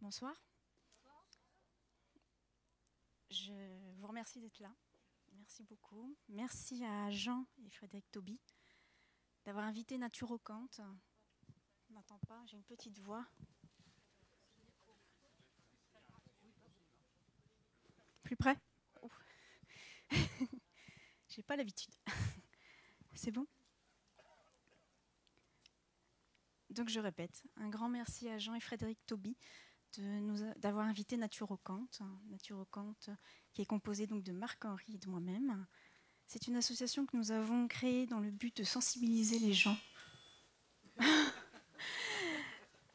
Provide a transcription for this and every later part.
Bonsoir. Je vous remercie d'être là. Merci beaucoup. Merci à Jean et Frédéric Toby d'avoir invité Nature au Kant. On n'entend pas, j'ai une petite voix. Plus près? J'ai pas l'habitude. C'est bon? Donc je répète, un grand merci à Jean et Frédéric Toby d'avoir invité Nature au Kant. Nature au qui est composée donc de Marc-Henri et de moi-même. C'est une association que nous avons créée dans le but de sensibiliser les gens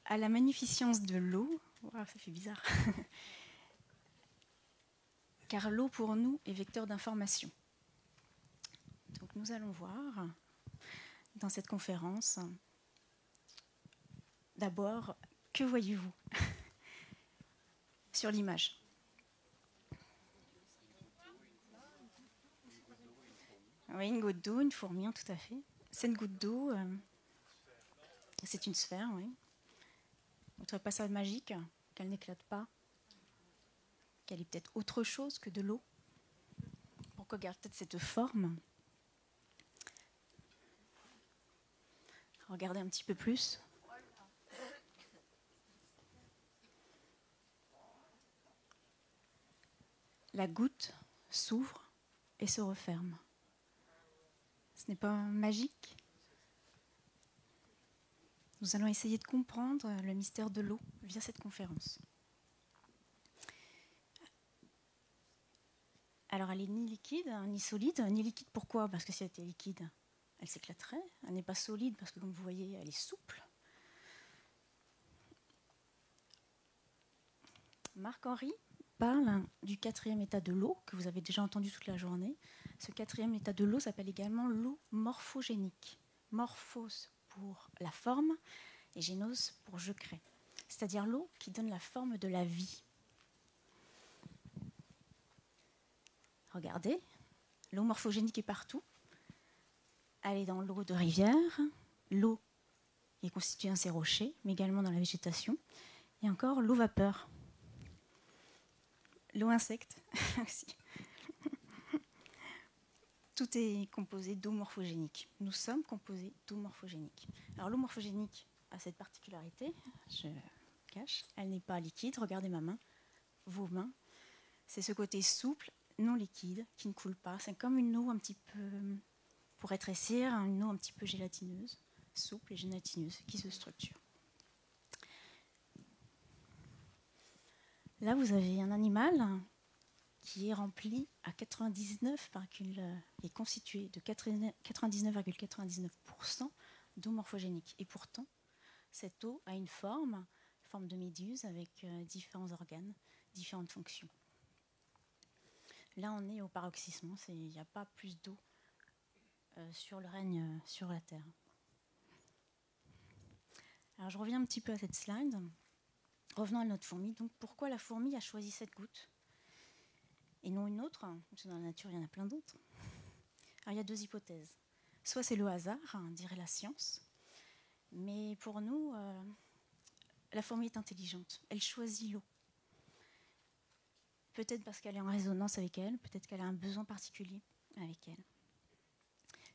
à la magnificence de l'eau. ça fait bizarre. Car l'eau pour nous est vecteur d'information. Donc nous allons voir dans cette conférence d'abord que voyez-vous sur l'image? Oui, une goutte d'eau, une fourmi, tout à fait. C'est une goutte d'eau. Euh, c'est une sphère, oui. Vous ne trouvez pas ça magique Qu'elle n'éclate pas Qu'elle est peut-être autre chose que de l'eau Pourquoi garde peut-être cette forme? Regardez un petit peu plus. La goutte s'ouvre et se referme. Ce n'est pas magique? Nous allons essayer de comprendre le mystère de l'eau via cette conférence. Alors elle est ni liquide, ni solide. Ni liquide pourquoi? Parce que si elle était liquide, elle s'éclaterait. Elle n'est pas solide parce que comme vous voyez, elle est souple. Marc-Henri parle du quatrième état de l'eau que vous avez déjà entendu toute la journée. Ce quatrième état de l'eau s'appelle également l'eau morphogénique. Morphos pour la forme et génose pour je crée. C'est-à-dire l'eau qui donne la forme de la vie. Regardez, l'eau morphogénique est partout. Elle est dans l'eau de rivière, l'eau est constituée de ces rochers, mais également dans la végétation, et encore l'eau vapeur l'eau insecte aussi. Tout est composé d'eau morphogénique. Nous sommes composés d'eau morphogénique. Alors l'eau morphogénique a cette particularité, je cache, elle n'est pas liquide. Regardez ma main, vos mains. C'est ce côté souple, non liquide, qui ne coule pas. C'est comme une eau un petit peu, pour rétrécir, une eau un petit peu gélatineuse, souple et gélatineuse, qui se structure. Là, vous avez un animal qui est rempli à 99, qui est constitué de 99,99% d'eau morphogénique. Et pourtant, cette eau a une forme, forme de méduse avec euh, différents organes, différentes fonctions. Là, on est au paroxysme, il n'y a pas plus d'eau euh, sur le règne euh, sur la Terre. Alors, je reviens un petit peu à cette slide. Revenons à notre fourmi. Donc pourquoi la fourmi a choisi cette goutte? Et non une autre que dans la nature, il y en a plein d'autres. Alors il y a deux hypothèses. Soit c'est le hasard, hein, dirait la science, mais pour nous, euh, la fourmi est intelligente. Elle choisit l'eau. Peut-être parce qu'elle est en résonance avec elle, peut-être qu'elle a un besoin particulier avec elle.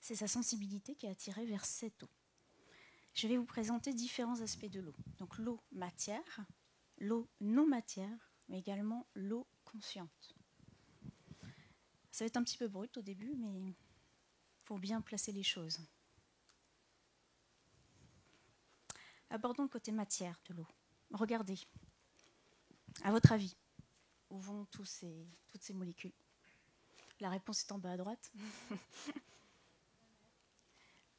C'est sa sensibilité qui est attirée vers cette eau. Je vais vous présenter différents aspects de l'eau. Donc l'eau matière, l'eau non matière, mais également l'eau consciente. Ça va être un petit peu brut au début, mais il faut bien placer les choses. Abordons le côté matière de l'eau. Regardez, à votre avis, où vont tous ces, toutes ces molécules? La réponse est en bas à droite.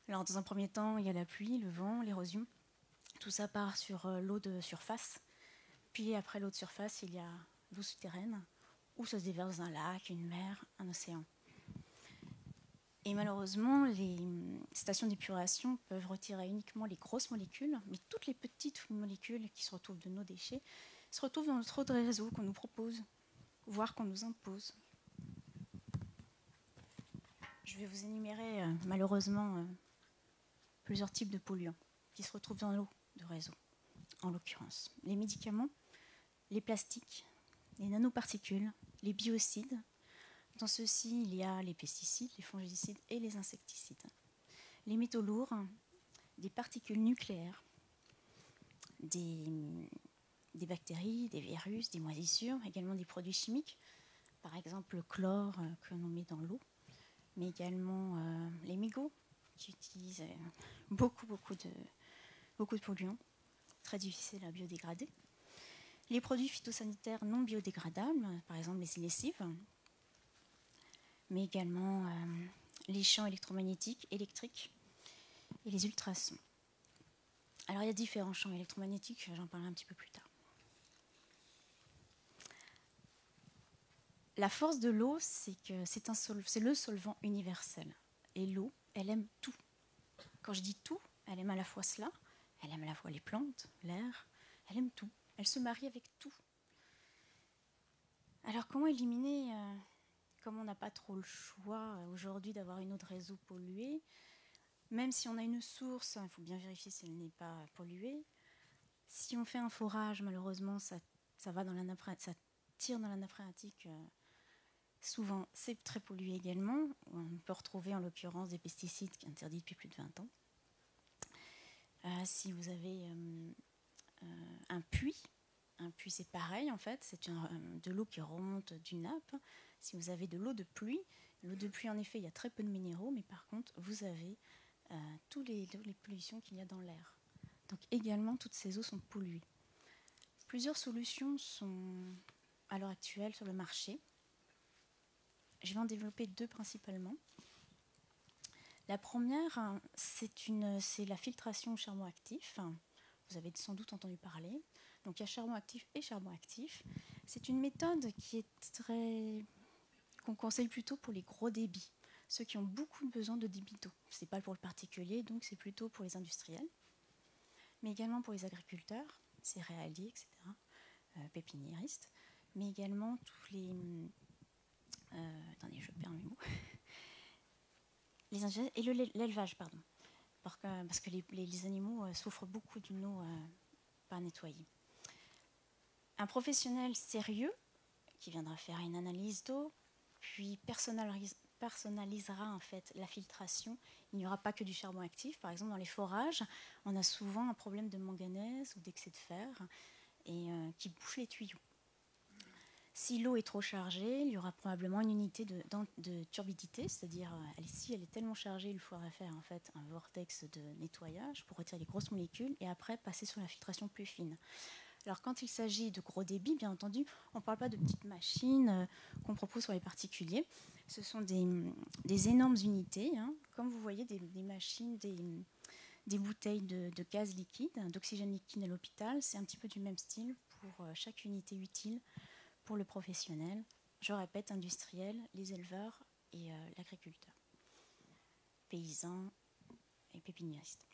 Alors, dans un premier temps, il y a la pluie, le vent, l'érosion. Tout ça part sur euh, l'eau de surface puis après l'eau de surface, il y a l'eau souterraine, où ça se déverse un lac, une mer, un océan. Et malheureusement, les stations d'épuration peuvent retirer uniquement les grosses molécules, mais toutes les petites molécules qui se retrouvent de nos déchets se retrouvent dans notre autre réseau qu'on nous propose, voire qu'on nous impose. Je vais vous énumérer euh, malheureusement euh, plusieurs types de polluants qui se retrouvent dans l'eau de réseau. en l'occurrence. Les médicaments, les plastiques, les nanoparticules, les biocides. Dans ceux-ci, il y a les pesticides, les fongicides et les insecticides. Les métaux lourds, des particules nucléaires, des, bactéries, des virus, des moisissures, également des produits chimiques, par exemple le chlore euh, que l'on met dans l'eau, mais également euh, les mégots qui utilisent euh, beaucoup de, beaucoup de polluants, très difficiles à biodégrader. Les produits phytosanitaires non biodégradables, par exemple les lessives, mais également les champs électromagnétiques, électriques et les ultrasons. Alors il y a différents champs électromagnétiques, j'en parlerai un petit peu plus tard. La force de l'eau, c'est que c'est, le solvant universel. Et l'eau, elle aime tout. Quand je dis tout, elle aime à la fois cela, elle aime à la fois les plantes, l'air, elle aime tout. Elle se marie avec tout. Alors comment éliminer, euh, comme on n'a pas trop le choix euh, aujourd'hui d'avoir une eau de réseau polluée, même si on a une source, il faut bien vérifier si elle n'est pas polluée. Si on fait un forage, malheureusement, ça, va dans la nappe, ça tire dans la nappe phréatique. Euh, souvent, c'est très pollué également. On peut retrouver en l'occurrence des pesticides qui interdits depuis plus de 20 ans. Si vous avez un puits, un puits c'est pareil en fait, c'est de l'eau qui remonte du nappe. Si vous avez de l'eau de pluie, l'eau de pluie en effet il y a très peu de minéraux, mais par contre vous avez euh, tous les, les pollutions qu'il y a dans l'air. Donc également, toutes ces eaux sont polluées. Plusieurs solutions sont à l'heure actuelle sur le marché. Je vais en développer deux principalement. La première, c'est la filtration au charbon actif. Vous avez sans doute entendu parler. Donc il y a charbon actif et charbon actif. C'est une méthode qui est très qu'on conseille plutôt pour les gros débits ceux qui ont beaucoup besoin de débit d'eau. Ce n'est pas pour le particulier, donc c'est plutôt pour les industriels, mais également pour les agriculteurs, céréaliers, etc., euh, pépiniéristes, mais également tous les... Euh, attendez, je perds mes mots. les et l'élevage, pardon. Parce que, les, animaux euh, souffrent beaucoup d'une eau pas nettoyée. Un professionnel sérieux qui viendra faire une analyse d'eau, puis personnalise, personnalisera en fait la filtration. Il n'y aura pas que du charbon actif. Par exemple, dans les forages, on a souvent un problème de manganèse ou d'excès de fer et euh, qui bouche les tuyaux. Si l'eau est trop chargée, il y aura probablement une unité de, turbidité, c'est-à-dire euh, si elle est tellement chargée, il faudra faire en fait un vortex de nettoyage pour retirer les grosses molécules et après passer sur la filtration plus fine. Alors quand il s'agit de gros débits, bien entendu, on ne parle pas de petites machines euh, qu'on propose sur les particuliers. Ce sont des, énormes unités, hein. comme vous voyez des, machines, des, bouteilles de, gaz liquide, d'oxygène liquide à l'hôpital. C'est un petit peu du même style pour euh, chaque unité utile pour le professionnel. Je répète, industriel, les éleveurs et euh, l'agriculteur, paysans et pépiniéristes.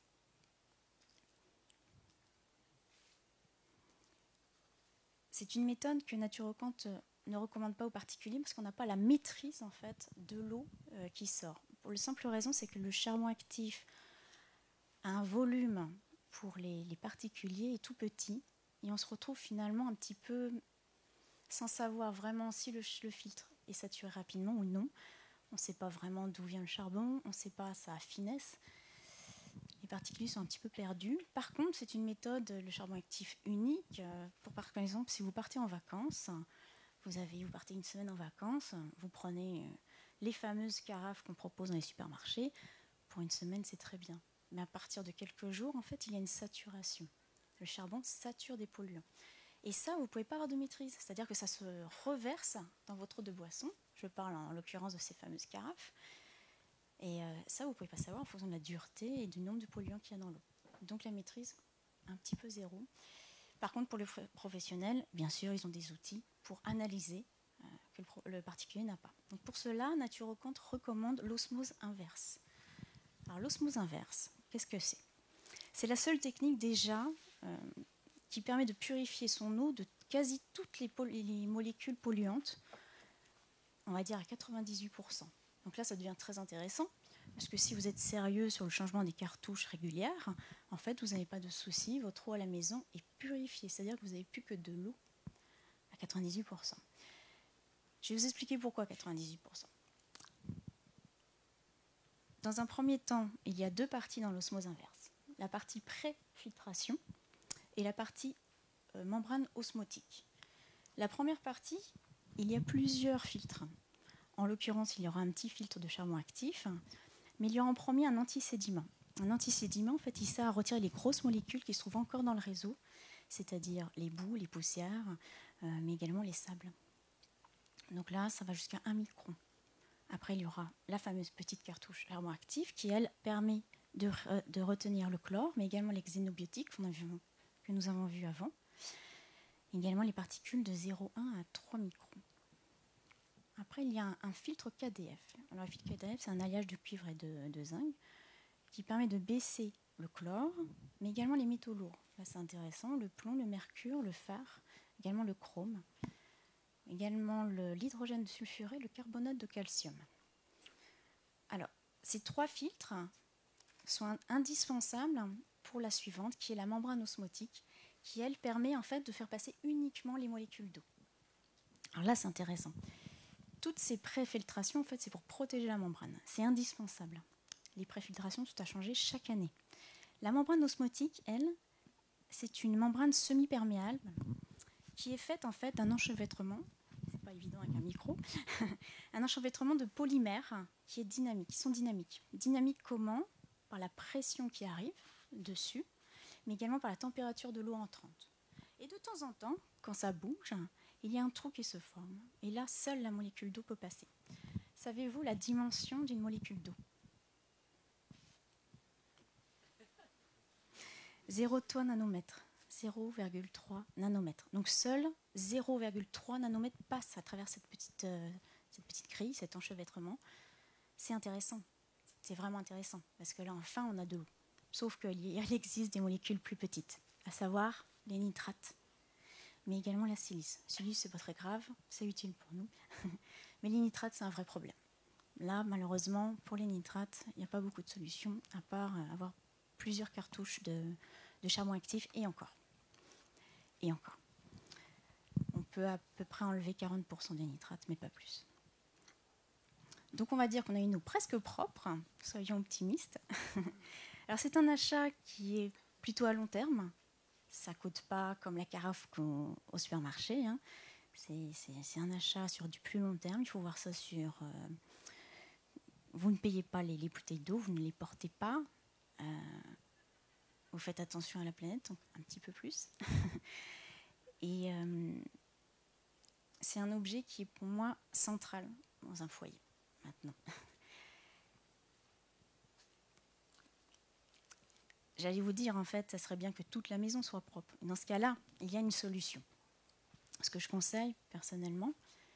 C'est une méthode que Naturocant euh, ne recommande pas aux particuliers parce qu'on n'a pas la maîtrise en fait de l'eau euh, qui sort. Pour la simple raison, c'est que le charbon actif a un volume pour les, particuliers est tout petit et on se retrouve finalement un petit peu sans savoir vraiment si le, filtre est saturé rapidement ou non. On ne sait pas vraiment d'où vient le charbon, on ne sait pas sa finesse les particuliers sont un petit peu perdus. Par contre, c'est une méthode, le charbon actif unique. Euh, pour par exemple, si vous partez en vacances, vous, avez, vous partez une semaine en vacances, vous prenez euh, les fameuses carafes qu'on propose dans les supermarchés. Pour une semaine, c'est très bien. Mais à partir de quelques jours, en fait, il y a une saturation. Le charbon sature des polluants. Et ça, vous ne pouvez pas avoir de maîtrise. C'est-à-dire que ça se reverse dans votre eau de boisson. Je parle en l'occurrence de ces fameuses carafes. Et euh, ça, vous ne pouvez pas savoir en fonction de la dureté et du nombre de polluants qu'il y a dans l'eau. Donc la maîtrise, un petit peu zéro. Par contre, pour les professionnels, bien sûr, ils ont des outils pour analyser euh, que le, particulier n'a pas. Donc pour cela, Naturocant recommande l'osmose inverse. Alors l'osmose inverse, qu'est-ce que c'est? C'est la seule technique déjà euh, qui permet de purifier son eau de quasi toutes les, les molécules polluantes, on va dire à 98%. Donc là, ça devient très intéressant, Parce que si vous êtes sérieux sur le changement des cartouches régulières, en fait, vous n'avez pas de souci, votre eau à la maison est purifiée, c'est-à-dire que vous n'avez plus que de l'eau à 98%. Je vais vous expliquer pourquoi 98%. Dans un premier temps, il y a deux parties dans l'osmose inverse. La partie pré-filtration et la partie euh, membrane osmotique. La première partie, il y a plusieurs filtres. En l'occurrence, il y aura un petit filtre de charbon actif, mais il y aura en premier un antisédiment. Un antisédiment, en fait, il sert à retirer les grosses molécules qui se trouvent encore dans le réseau, c'est-à-dire les boues, les poussières, euh, mais également les sables. Donc là, ça va jusqu'à 1 micron. Après, il y aura la fameuse petite cartouche charbon actif qui, elle, permet de, de, retenir le chlore, mais également les xénobiotiques que nous avons vus avant. Également les particules de 0,1 à 3 microns. Après, il y a un, filtre KDF. Alors, le filtre KDF, c'est un alliage de cuivre et de, zinc qui permet de baisser le chlore, mais également les métaux lourds. Là, c'est intéressant le plomb, le mercure, le phare, également le chrome, également l'hydrogène sulfuré, le carbonate de calcium. Alors, ces trois filtres sont indispensables pour la suivante, qui est la membrane osmotique, qui, elle, permet en fait de faire passer uniquement les molécules d'eau. Alors là, c'est intéressant toutes ces préfiltrations, en fait, c'est pour protéger la membrane. C'est indispensable. Les préfiltrations, tout a changé chaque année. La membrane osmotique, elle, c'est une membrane semi-perméable qui est faite en fait d'un enchevêtrement, c'est pas évident avec un micro, un enchevêtrement de polymères qui est dynamique, qui sont dynamiques. Dynamique comment? Par la pression qui arrive dessus, mais également par la température de l'eau entrante. Et de temps en temps, quand ça bouge, il y a un trou qui se forme. Et là, seule la molécule d'eau peut passer. Savez-vous la dimension d'une molécule d'eau? 0,3 nanomètres. 0,3 nanomètres. Donc seul 0,3 nanomètres passe à travers cette petite, euh, cette petite grille, cet enchevêtrement. C'est intéressant. C'est vraiment intéressant. Parce que là, enfin, on a de l'eau. Sauf qu'il existe des molécules plus petites, à savoir les nitrates mais également la silice. Silice, c'est pas très grave, c'est utile pour nous. mais les nitrates, c'est un vrai problème. Là, malheureusement, pour les nitrates, il n'y a pas beaucoup de solutions, à part euh, avoir plusieurs cartouches de, charbon actif, et encore. Et encore. On peut à peu près enlever 40% des nitrates, mais pas plus. Donc on va dire qu'on a une eau presque propre, soyons optimistes. Alors c'est un achat qui est plutôt à long terme, ça coûte pas comme la carafe au supermarché. Hein. C'est un achat sur du plus long terme. Il faut voir ça sur. Euh, vous ne payez pas les, bouteilles d'eau, vous ne les portez pas. Euh, vous faites attention à la planète, un petit peu plus. Et euh, c'est un objet qui est pour moi central dans un foyer maintenant. J'allais vous dire, en fait, ça serait bien que toute la maison soit propre. Dans ce cas-là, il y a une solution. Ce que je conseille, personnellement,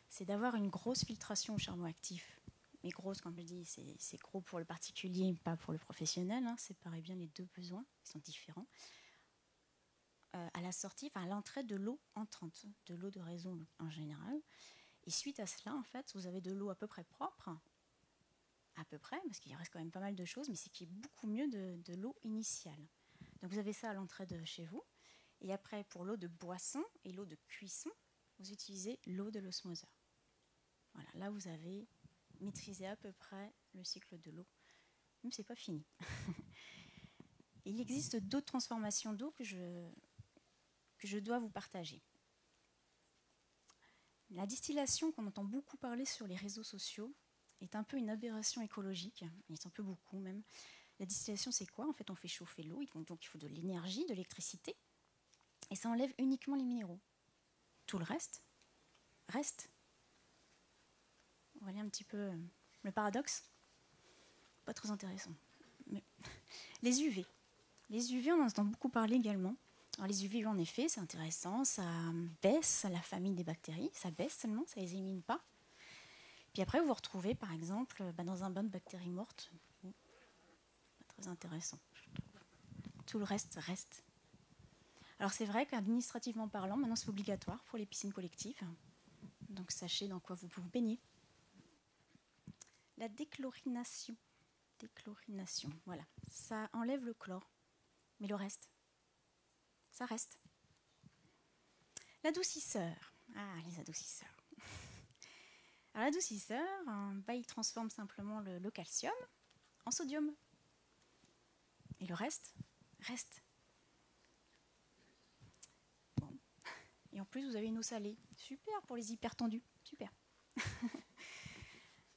c'est d'avoir une grosse filtration au charbon actif. Mais grosse, comme je dis, c'est gros pour le particulier, pas pour le professionnel. Hein. Séparez bien les deux besoins, ils sont différents. Euh, à la sortie, enfin à l'entrée de l'eau entrante, de l'eau de réseau en général. Et suite à cela, en fait, vous avez de l'eau à peu près propre, à peu près, parce qu'il reste quand même pas mal de choses, mais c'est qui est beaucoup mieux de, l'eau initiale. Donc vous avez ça à l'entrée de chez vous. Et après, pour l'eau de boisson et l'eau de cuisson, vous utilisez l'eau de l'osmoseur. Voilà, là vous avez maîtrisé à peu près le cycle de l'eau. Même c'est pas fini. il existe d'autres transformations d'eau que je, que je dois vous partager. La distillation qu'on entend beaucoup parler sur les réseaux sociaux, est un peu une aberration écologique, est un peu beaucoup même. La distillation, c'est quoi? En fait, on fait chauffer l'eau, donc il faut de l'énergie, de l'électricité, et ça enlève uniquement les minéraux. Tout le reste reste. Va aller un petit peu le paradoxe. Pas très intéressant. Les UV. Les UV, on en entend beaucoup parler également. Les UV, en effet, c'est intéressant, ça baisse la famille des bactéries, ça baisse seulement, ça les élimine pas. Puis après, vous vous retrouvez, par exemple, bah, dans un bain de bactéries mortes. Pas très intéressant. Tout le reste reste. Alors c'est vrai qu'administrativement parlant, maintenant c'est obligatoire pour les piscines collectives. Donc sachez dans quoi vous pouvez baigner. La déchlorination. déchlorination. Voilà, ça enlève le chlore. Mais le reste, ça reste. L'adoucisseur. Ah, les adoucisseurs. L'adoucisseur, bah, il transforme simplement le, calcium en sodium. Et le reste reste. Et en plus, vous avez une eau salée. Super pour les hypertendus. Super.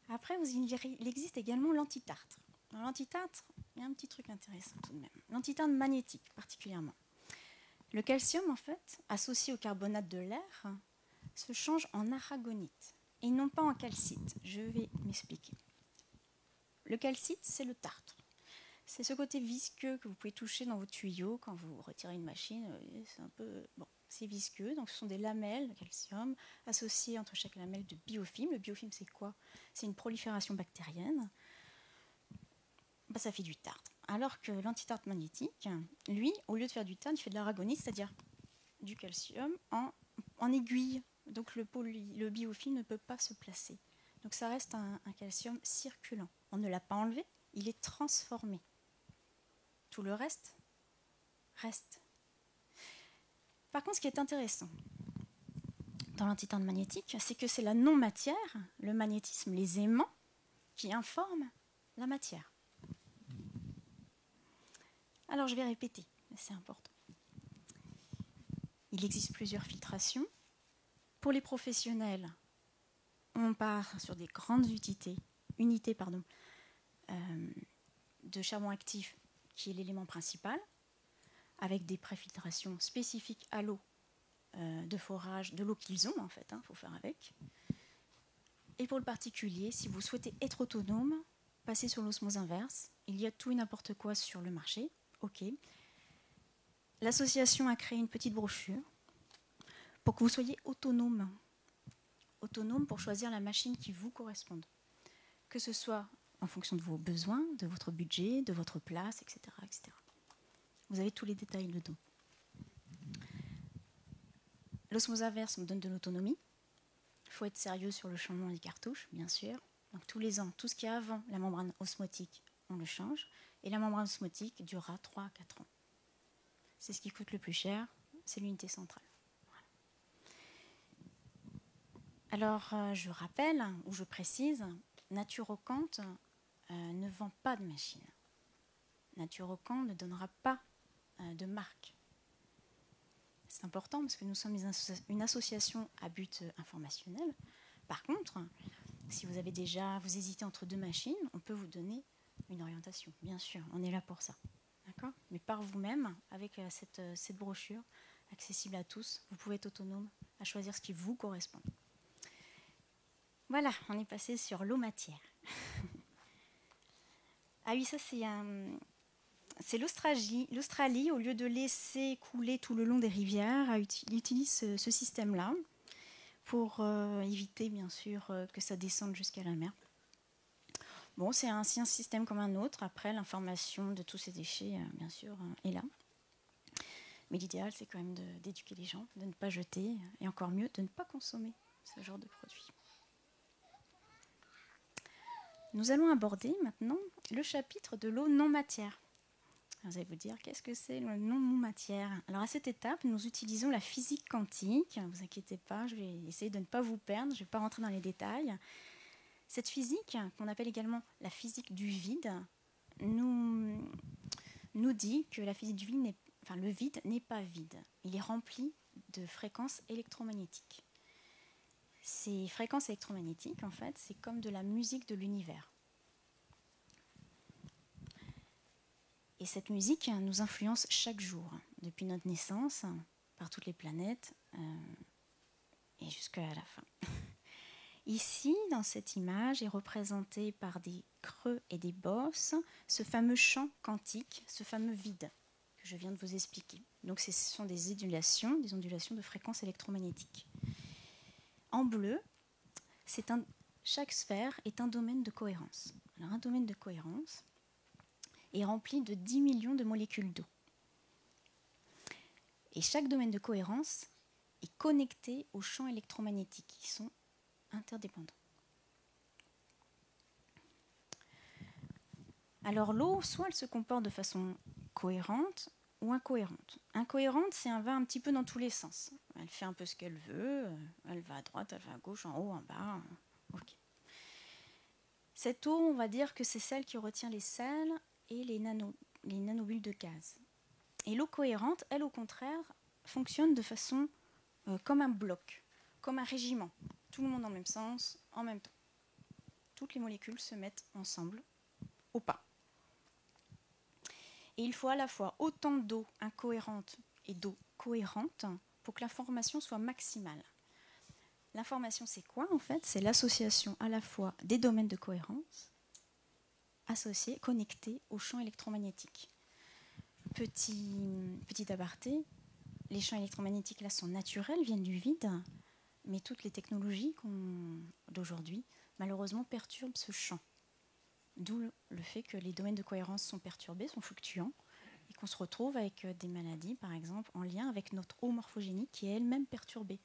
Après, il existe également l'antitartre. L'antitartre, il y a un petit truc intéressant tout de même. L'antitartre magnétique, particulièrement. Le calcium, en fait, associé au carbonate de l'air, se change en aragonite et non pas en calcite. Je vais m'expliquer. Le calcite, c'est le tartre. C'est ce côté visqueux que vous pouvez toucher dans vos tuyaux quand vous retirez une machine. C'est un peu bon, c'est visqueux. Donc ce sont des lamelles de calcium associées entre chaque lamelle de biofilm. Le biofilm, c'est quoi? C'est une prolifération bactérienne. Bah, ça fait du tartre. Alors que l'antitarte magnétique, lui, au lieu de faire du tartre, il fait de l'aragonite, c'est-à-dire du calcium en, en aiguille donc le, le biofilm ne peut pas se placer. Donc ça reste un, calcium circulant. On ne l'a pas enlevé, il est transformé. Tout le reste reste. Par contre, ce qui est intéressant dans l'antitante magnétique, c'est que c'est la non-matière, le magnétisme, les aimants, qui informent la matière. Alors je vais répéter, c'est important. Il existe plusieurs filtrations. Pour les professionnels, on part sur des grandes unités, unités pardon, euh, de charbon actif, qui est l'élément principal, avec des préfiltrations spécifiques à l'eau euh, de forage, de l'eau qu'ils ont en fait, il hein, faut faire avec. Et pour le particulier, si vous souhaitez être autonome, passez sur l'osmose inverse. Il y a tout et n'importe quoi sur le marché. OK. L'association a créé une petite brochure pour que vous soyez autonome. Autonome pour choisir la machine qui vous corresponde. Que ce soit en fonction de vos besoins, de votre budget, de votre place, etc. etc. Vous avez tous les détails dedans. L'osmose inverse me donne de l'autonomie. Il faut être sérieux sur le changement des cartouches, bien sûr. Donc tous les ans, tout ce qui est avant la membrane osmotique, on le change. Et la membrane osmotique durera 3 à 4 ans. C'est ce qui coûte le plus cher, c'est l'unité centrale. Alors, euh, je rappelle ou je précise, Naturocant euh, ne vend pas de machine. Naturocant ne donnera pas euh, de marque. C'est important parce que nous sommes une association à but informationnel. Par contre, si vous avez déjà, vous hésitez entre deux machines, on peut vous donner une orientation. Bien sûr, on est là pour ça. D'accord? Mais par vous-même, avec cette brochure accessible à tous, vous pouvez être autonome à choisir ce qui vous correspond. Voilà, on est passé sur l'eau matière. ah oui, ça c'est C'est l'Australie. L'Australie, au lieu de laisser couler tout le long des rivières, utilise ce, système-là pour euh, éviter, bien sûr, euh, que ça descende jusqu'à la mer. Bon, c'est un, un, système comme un autre. Après, l'information de tous ces déchets, euh, bien sûr, est là. Mais l'idéal, c'est quand même d'éduquer les gens, de ne pas jeter, et encore mieux, de ne pas consommer ce genre de produits. Nous allons aborder maintenant le chapitre de l'eau non matière. Vous allez vous dire, qu'est-ce que c'est le non matière Alors à cette étape, nous utilisons la physique quantique. Ne vous inquiétez pas, je vais essayer de ne pas vous perdre, je ne vais pas rentrer dans les détails. Cette physique, qu'on appelle également la physique du vide, nous, dit que la physique du le vide n'est pas vide. Il est rempli de fréquences électromagnétiques. Ces fréquences électromagnétiques, en fait, c'est comme de la musique de l'univers. Et cette musique nous influence chaque jour, depuis notre naissance, par toutes les planètes, euh, et jusqu'à la fin. Ici, dans cette image, est représenté par des creux et des bosses ce fameux champ quantique, ce fameux vide que je viens de vous expliquer. Donc ce sont des ondulations, des ondulations de fréquences électromagnétiques. En bleu, chaque sphère est un domaine de cohérence. Alors un domaine de cohérence est rempli de 10 millions de molécules d'eau. Et chaque domaine de cohérence est connecté aux champs électromagnétiques qui sont interdépendants. Alors l'eau, soit elle se comporte de façon cohérente ou incohérente. Incohérente, c'est un va un petit peu dans tous les sens. Elle fait un peu ce qu'elle veut, euh, elle va à droite, elle va à gauche, en haut, en bas. Cette eau, on va dire que c'est celle qui retient les sels et les, les nanobules de gaz. Et l'eau cohérente, elle au contraire, fonctionne de façon euh, comme un bloc, comme un régiment. Tout le monde dans le même sens, en même temps. Toutes les molécules se mettent ensemble au pas. Et il faut à la fois autant d'eau incohérente et d'eau cohérente pour que l'information soit maximale. L'information, c'est quoi en fait? C'est l'association à la fois des domaines de cohérence associés, connectés au champ électromagnétique. Petit, petit aparté, les champs électromagnétiques là sont naturels, viennent du vide, mais toutes les technologies d'aujourd'hui malheureusement perturbent ce champ. D'où le fait que les domaines de cohérence sont perturbés, sont fluctuants, et qu'on se retrouve avec euh, des maladies, par exemple, en lien avec notre eau morphogénique qui est elle-même perturbée.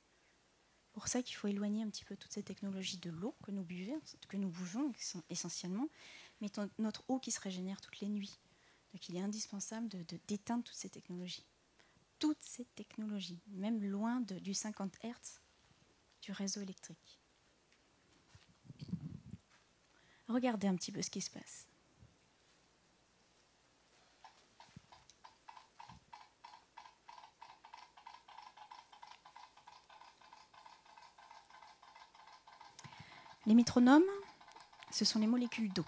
Pour ça qu'il faut éloigner un petit peu toutes ces technologies de l'eau que nous buvons, que nous bougeons essentiellement, mais notre eau qui se régénère toutes les nuits. Donc il est indispensable de, d'éteindre toutes ces technologies. Toutes ces technologies, même loin du 50 Hz du réseau électrique. Regardez un petit peu ce qui se passe. Les métronomes, ce sont les molécules d'eau.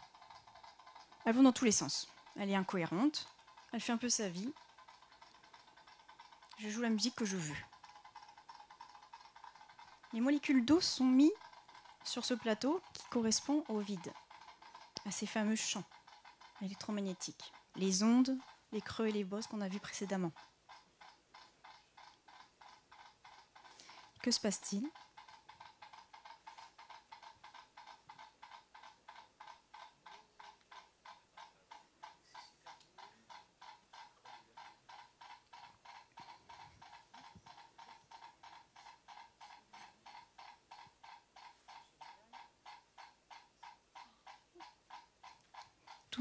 Elles vont dans tous les sens. Elle est incohérente, elle fait un peu sa vie. Je joue la musique que je veux. Les molécules d'eau sont mises sur ce plateau qui correspond au vide à ces fameux champs électromagnétiques, les ondes, les creux et les bosses qu'on a vus précédemment. Que se passe-t-il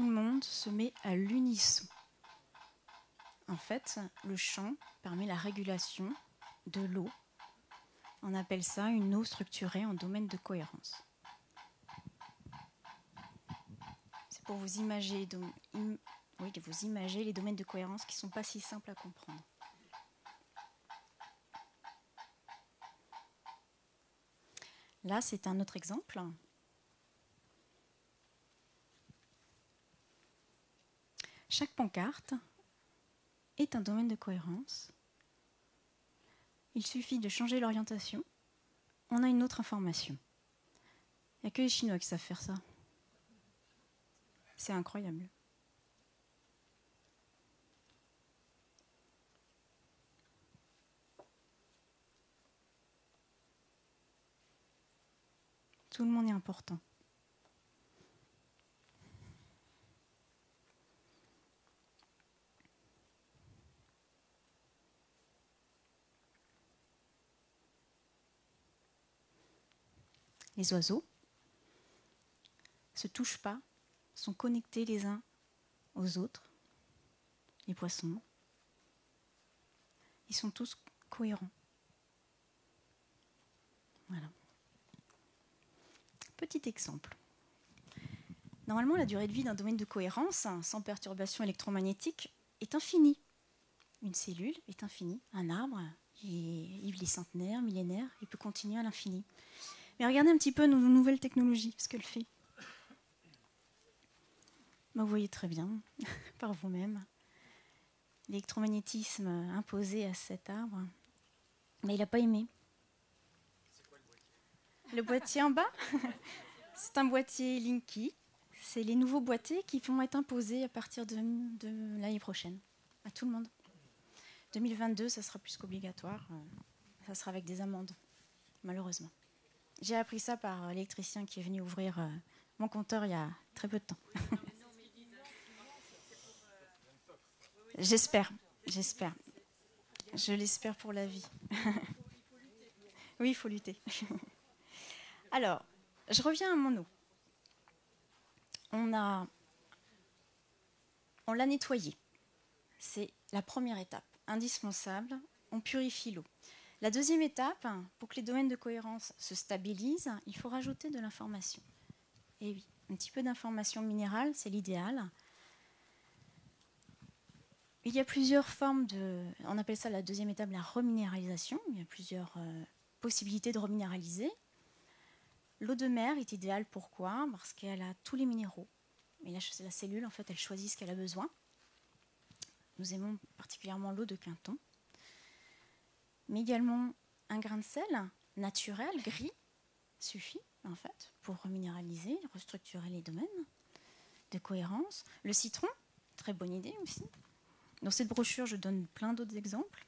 tout le monde se met à l'unisson. En le chant permet la régulation de l'eau. On appelle ça une eau structurée en domaine de cohérence. C'est pour vous imaginer, vous imager les domaines de cohérence qui ne sont pas si simples à comprendre. Là, c'est un autre exemple. Chaque pancarte est un domaine de cohérence. Il suffit de changer l'orientation. On a une autre information. Il n'y a que les Chinois qui savent faire ça. C'est incroyable. Tout le monde est important. Les oiseaux, se touchent pas, sont connectés les uns aux autres, les poissons. Ils sont tous cohérents. Voilà. Petit exemple. Normalement, la durée de vie d'un domaine de cohérence, sans perturbation électromagnétique, est infinie. Une cellule est infinie. Un arbre, il est centenaire, millénaire, il peut continuer à l'infini. Mais regardez un petit peu nos nouvelles technologies, ce qu'elles font. Bah, vous voyez très bien, par vous-même, l'électromagnétisme imposé à cet arbre. Mais il n'a pas aimé. Quoi, le, boîtier le boîtier en bas, c'est un boîtier Linky. C'est les nouveaux boîtiers qui vont être imposés à partir de, de l'année prochaine à tout le monde. 2022, ça sera plus qu'obligatoire. Ça sera avec des amendes, malheureusement. J'ai appris ça par l'électricien qui est venu ouvrir euh, mon compteur il y a très peu de temps. j'espère, j'espère. Je l'espère pour la vie. oui, il faut lutter. Alors, je reviens à mon eau. On a on l'a nettoyé. C'est la première étape, indispensable. On purifie l'eau. La deuxième étape, pour que les domaines de cohérence se stabilisent, il faut rajouter de l'information. Et oui, un petit peu d'information minérale, c'est l'idéal. Il y a plusieurs formes de. On appelle ça la deuxième étape, la reminéralisation. Il y a plusieurs euh, possibilités de reminéraliser. L'eau de mer est idéale, pourquoi? Parce qu'elle a tous les minéraux. Mais la, la cellule, en fait, elle choisit ce qu'elle a besoin. Nous aimons particulièrement l'eau de Quinton. Mais également un grain de sel naturel, gris, suffit, en fait, pour reminéraliser, restructurer les domaines de cohérence. Le citron, très bonne idée aussi. Dans cette brochure, je donne plein d'autres exemples.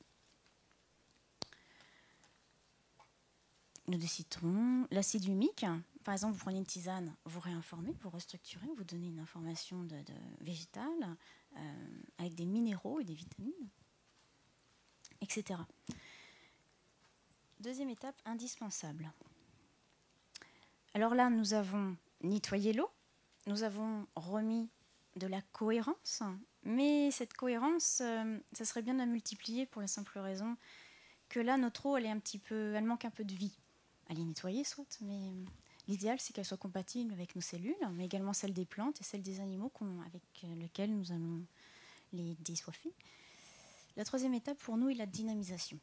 Le de citron, l'acide humique. Par exemple, vous prenez une tisane, vous réinformez, vous restructurez, vous donnez une information de, végétale euh, avec des minéraux et des vitamines, etc. Deuxième étape indispensable. Alors là, nous avons nettoyé l'eau, nous avons remis de la cohérence, mais cette cohérence, euh, ça serait bien de la multiplier pour la simple raison que là, notre eau, elle un petit peu, elle manque un peu de vie. Elle est nettoyée, soit, mais l'idéal, c'est qu'elle soit compatible avec nos cellules, mais également celle des plantes et celle des animaux avec lesquels nous allons les déssoiffer. La troisième étape pour nous est la dynamisation.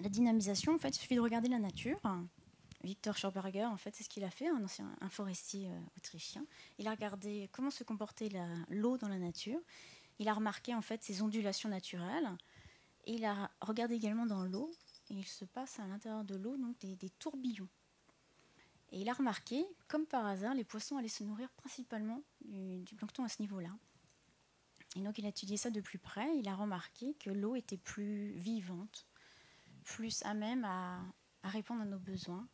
La dynamisation, en fait, il suffit de regarder la nature. Victor Schauberger, en fait, c'est ce qu'il a fait, un forestier euh, autrichien. Il a regardé comment se comportait l'eau dans la nature. Il a remarqué en fait ces ondulations naturelles. Il a regardé également dans l'eau. Et il se passe à l'intérieur de l'eau des, tourbillons. Et il a remarqué, comme par hasard, les poissons allaient se nourrir principalement du, plancton à ce niveau-là. Et donc il a étudié ça de plus près. Il a remarqué que l'eau était plus vivante, plus à même à répondre à nos besoins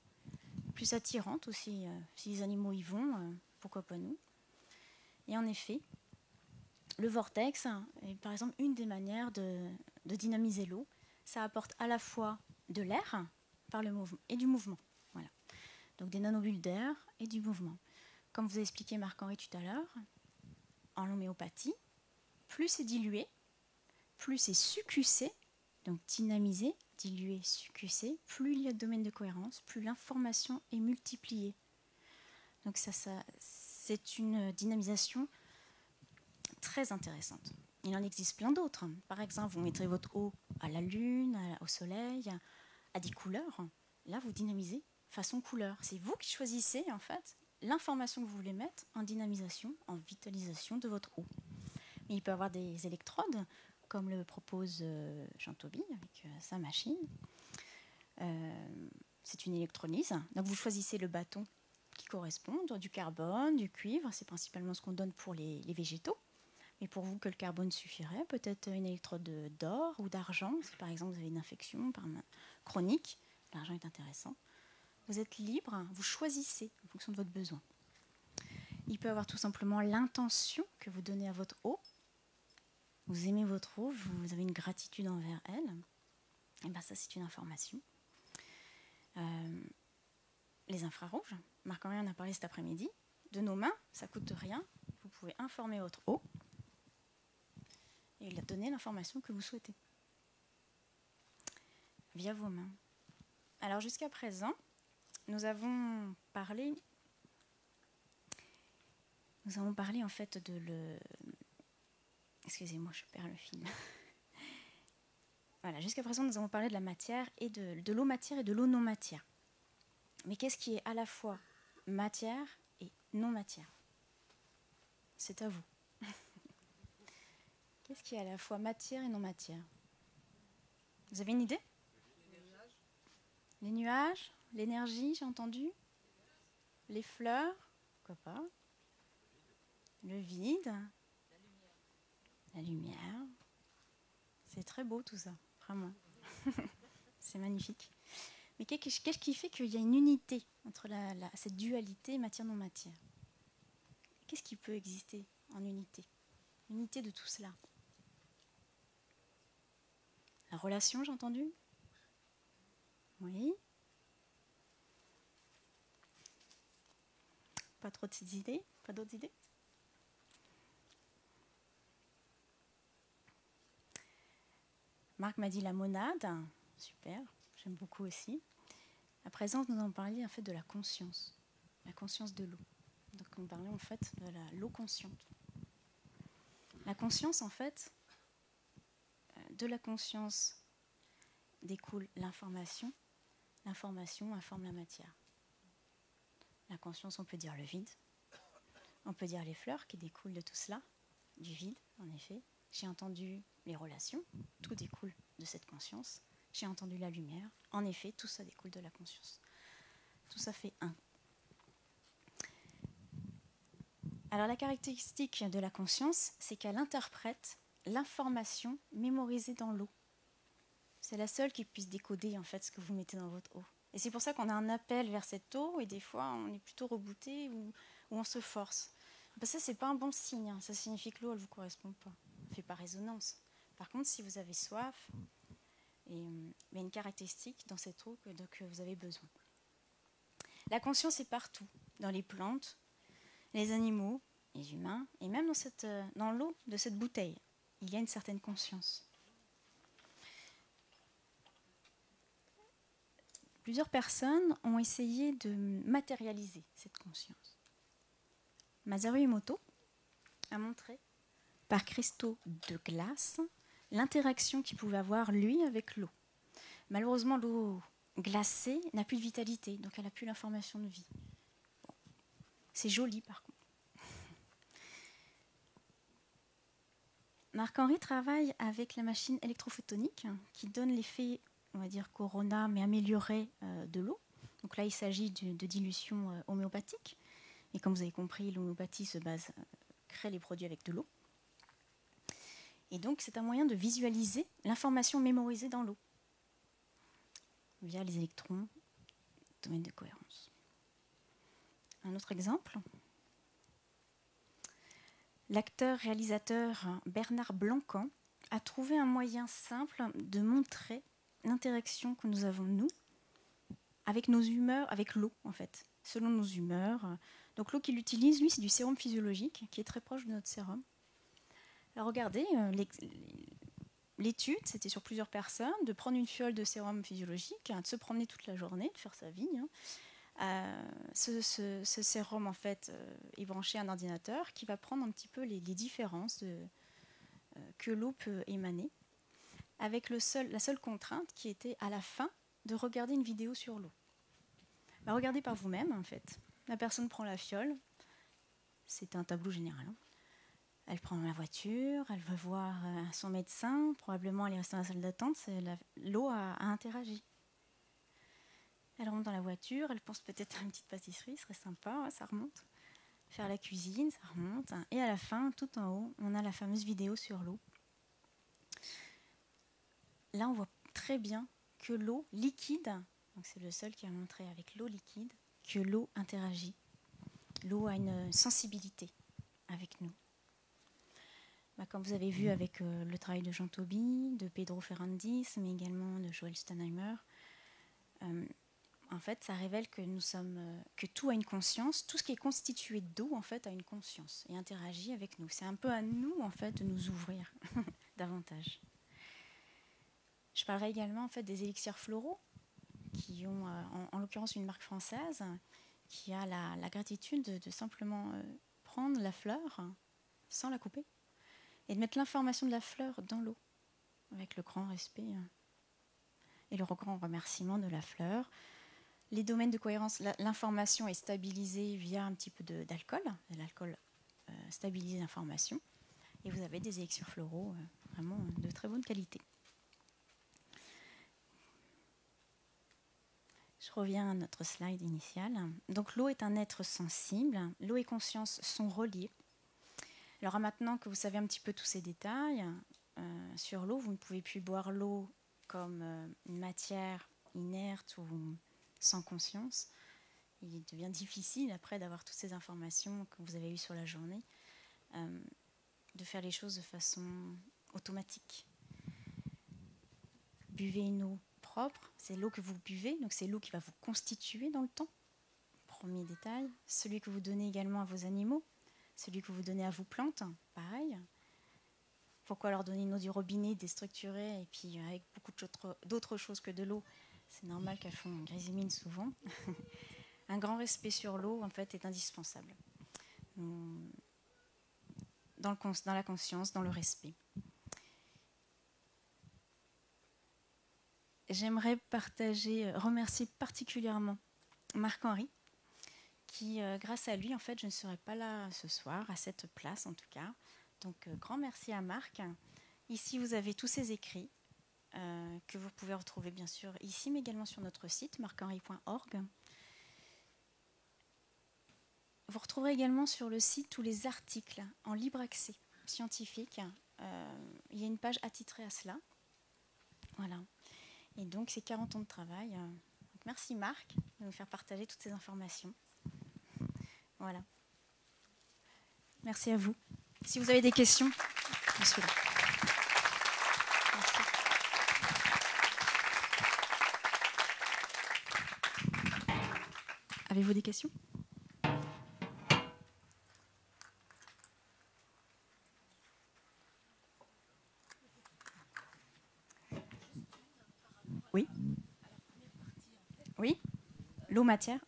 plus attirante aussi. Euh, si les animaux y vont, euh, pourquoi pas nous Et en effet, le vortex est par exemple une des manières de, dynamiser l'eau. Ça apporte à la fois de l'air par le mouvement et du mouvement. Voilà. Donc des nanobules d'air et du mouvement. Comme vous a expliqué Marc-Henri tout à l'heure, en l'homéopathie, plus c'est dilué, plus c'est succussé, donc dynamisé, dilué, succussé, plus il y a de domaines de cohérence, plus l'information est multipliée. Donc ça, ça c'est une dynamisation très intéressante. Il en existe plein d'autres. Par exemple, vous mettrez votre eau à la lune, au soleil, à des couleurs. Là, vous dynamisez façon couleur. C'est vous qui choisissez en fait l'information que vous voulez mettre en dynamisation, en vitalisation de votre eau. Mais il peut y avoir des électrodes comme le propose euh, Jean Toby avec euh, sa machine. Euh, c'est une électrolyse. Donc vous choisissez le bâton qui correspond, du carbone, du cuivre, c'est principalement ce qu'on donne pour les, végétaux. Mais pour vous que le carbone suffirait, peut-être une électrode d'or ou d'argent, si par exemple vous avez une infection chronique, l'argent est intéressant. Vous êtes libre, vous choisissez en fonction de votre besoin. Il peut avoir tout simplement l'intention que vous donnez à votre eau, vous aimez votre eau, vous avez une gratitude envers elle, et eh bien ça c'est une information. Euh, les infrarouges, Marc-Henri en a parlé cet après-midi, de nos mains, ça coûte rien, vous pouvez informer votre eau et donner l'information que vous souhaitez via vos mains. Alors jusqu'à présent, nous avons parlé, nous avons parlé en fait de le, Excusez-moi, je perds le film. voilà, jusqu'à présent, nous avons parlé de la matière et de, de l'eau matière et de l'eau non matière. Mais qu'est-ce qui est à la fois matière et non matière? C'est à vous. qu'est-ce qui est à la fois matière et non matière? Vous avez une idée? Les nuages, l'énergie, j'ai entendu. Les fleurs, pourquoi pas? Le vide, la lumière. C'est très beau tout ça, vraiment. c'est magnifique. Mais qu'est-ce qui fait qu'il y a une unité entre cette dualité matière-non-matière? Qu'est-ce qui peut exister en unité? Unité de tout cela. La relation, j'ai entendu? Oui Pas trop de idées? Pas d'autres idées? Marc m'a dit la monade. Super, j'aime beaucoup aussi. À présent, nous allons parler en fait de la conscience, la conscience de l'eau. Donc, nous parlons en fait de l'eau consciente. La conscience, en fait, euh, de la conscience découle l'information. L'information informe la matière. La conscience, on peut dire le vide. On peut dire les fleurs qui découlent de tout cela, du vide, en effet. J'ai entendu les relations, tout découle de cette conscience. J'ai entendu la lumière, en effet, tout ça découle de la conscience. Tout ça fait un. Alors la caractéristique de la conscience, c'est qu'elle interprète l'information mémorisée dans l'eau. C'est la seule qui puisse décoder en fait ce que vous mettez dans votre eau. Et c'est pour ça qu'on a un appel vers cette eau et des fois on est plutôt rebouté ou, on se force. Ben ça c'est pas un bon signe. Hein. Ça signifie que l'eau elle vous correspond pas. Elle fait pas résonance. Par contre si vous avez soif, et, il y a une caractéristique dans cette eau que, vous avez besoin. La conscience est partout, dans les plantes, les animaux, les humains, et même dans, euh, dans l'eau de cette bouteille. Il y a une certaine conscience. Plusieurs personnes ont essayé de matérialiser cette conscience. Masaru Emoto a montré par cristaux de glace l'interaction qu'il pouvait avoir lui avec l'eau. Malheureusement, l'eau glacée n'a plus de vitalité, donc elle n'a plus l'information de vie. C'est joli par contre. Marc-Henri travaille avec la machine électrophotonique qui donne l'effet, on va dire corona, mais amélioré euh, de l'eau. Donc là, il s'agit de, dilution euh, homéopathique. Et comme vous avez compris, l'homéopathie se base, euh, crée les produits avec de l'eau. Et donc, c'est un moyen de visualiser l'information mémorisée dans l'eau via les électrons, domaine de cohérence. Un autre exemple. L'acteur-réalisateur Bernard Blancan a trouvé un moyen simple de montrer l'interaction que nous avons, nous, avec nos humeurs, avec l'eau, en fait, selon nos humeurs. Donc l'eau qu'il utilise, lui, c'est du sérum physiologique, qui est très proche de notre sérum. Alors regardez, euh, l'étude, c'était sur plusieurs personnes, de prendre une fiole de sérum physiologique, hein, de se promener toute la journée, de faire sa vie. Hein. Euh, ce, sérum, en fait, euh, est branché à un ordinateur qui va prendre un petit peu les, différences que l'eau peut émaner, avec la seule contrainte qui était à la fin de regarder une vidéo sur l'eau. Bah, regardez par vous-même, en fait. La personne prend la fiole, c'est un tableau général. Hein. Elle prend la voiture, elle veut voir euh, son médecin, probablement elle est restée dans la salle d'attente, l'eau a, interagi. Elle rentre dans la voiture, elle pense peut-être à une petite pâtisserie, ce serait sympa, ça remonte. Faire la cuisine, ça remonte. Et à la fin, tout en haut, on a la fameuse vidéo sur l'eau. Là, on voit très bien que l'eau liquide, donc c'est le seul qui a montré avec l'eau liquide, que l'eau interagit. L'eau a une sensibilité avec nous. Bah, comme vous avez vu avec euh, le travail de Jean Toby, de Pedro Ferrandis, mais également de Joël Steinheimer, euh, en fait, ça révèle que nous sommes, euh, que tout a une conscience, tout ce qui est constitué d'eau, en fait, a une conscience et interagit avec nous. C'est un peu à nous, en fait, de nous ouvrir davantage. Je parlerai également, en fait, des élixirs floraux, qui ont, en, l'occurrence, une marque française, qui a la, gratitude de simplement prendre la fleur sans la couper et de mettre l'information de la fleur dans l'eau, avec le grand respect hein. et le grand remerciement de la fleur. Les domaines de cohérence, l'information est stabilisée via un petit peu d'alcool. L'alcool euh, stabilise l'information. Et vous avez des élixirs floraux euh, vraiment de très bonne qualité. Je reviens à notre slide initial. Donc l'eau est un être sensible. L'eau et conscience sont reliés. Alors maintenant que vous savez un petit peu tous ces détails euh, sur l'eau, vous ne pouvez plus boire l'eau comme euh, une matière inerte ou sans conscience. Il devient difficile après d'avoir toutes ces informations que vous avez eues sur la journée, euh, de faire les choses de façon automatique. Buvez une eau propre, c'est l'eau que vous buvez, donc c'est l'eau qui va vous constituer dans le temps. Premier détail. Celui que vous donnez également à vos animaux, celui que vous donnez à vos plantes, pareil. Pourquoi leur donner une eau du robinet déstructurée et puis avec beaucoup d'autres choses que de l'eau? C'est normal qu'elles font grésimine souvent. Un grand respect sur l'eau, en fait, est indispensable. Dans, le, dans la conscience, dans le respect. J'aimerais partager, euh, remercier particulièrement Marc-Henri, qui, euh, grâce à lui, en fait, je ne serais pas là ce soir, à cette place en tout cas. Donc, euh, grand merci à Marc. Ici, vous avez tous ses écrits euh, que vous pouvez retrouver bien sûr ici, mais également sur notre site marc-henri.org. Vous retrouverez également sur le site tous les articles en libre accès scientifique. il y a une page attitrée à cela. Voilà. Et donc, c'est 40 ans de travail. merci Marc de nous faire partager toutes ces informations. Voilà. Merci à vous. Si vous avez des questions, je suis. Avez-vous des questions? Oui. Oui. L'eau matière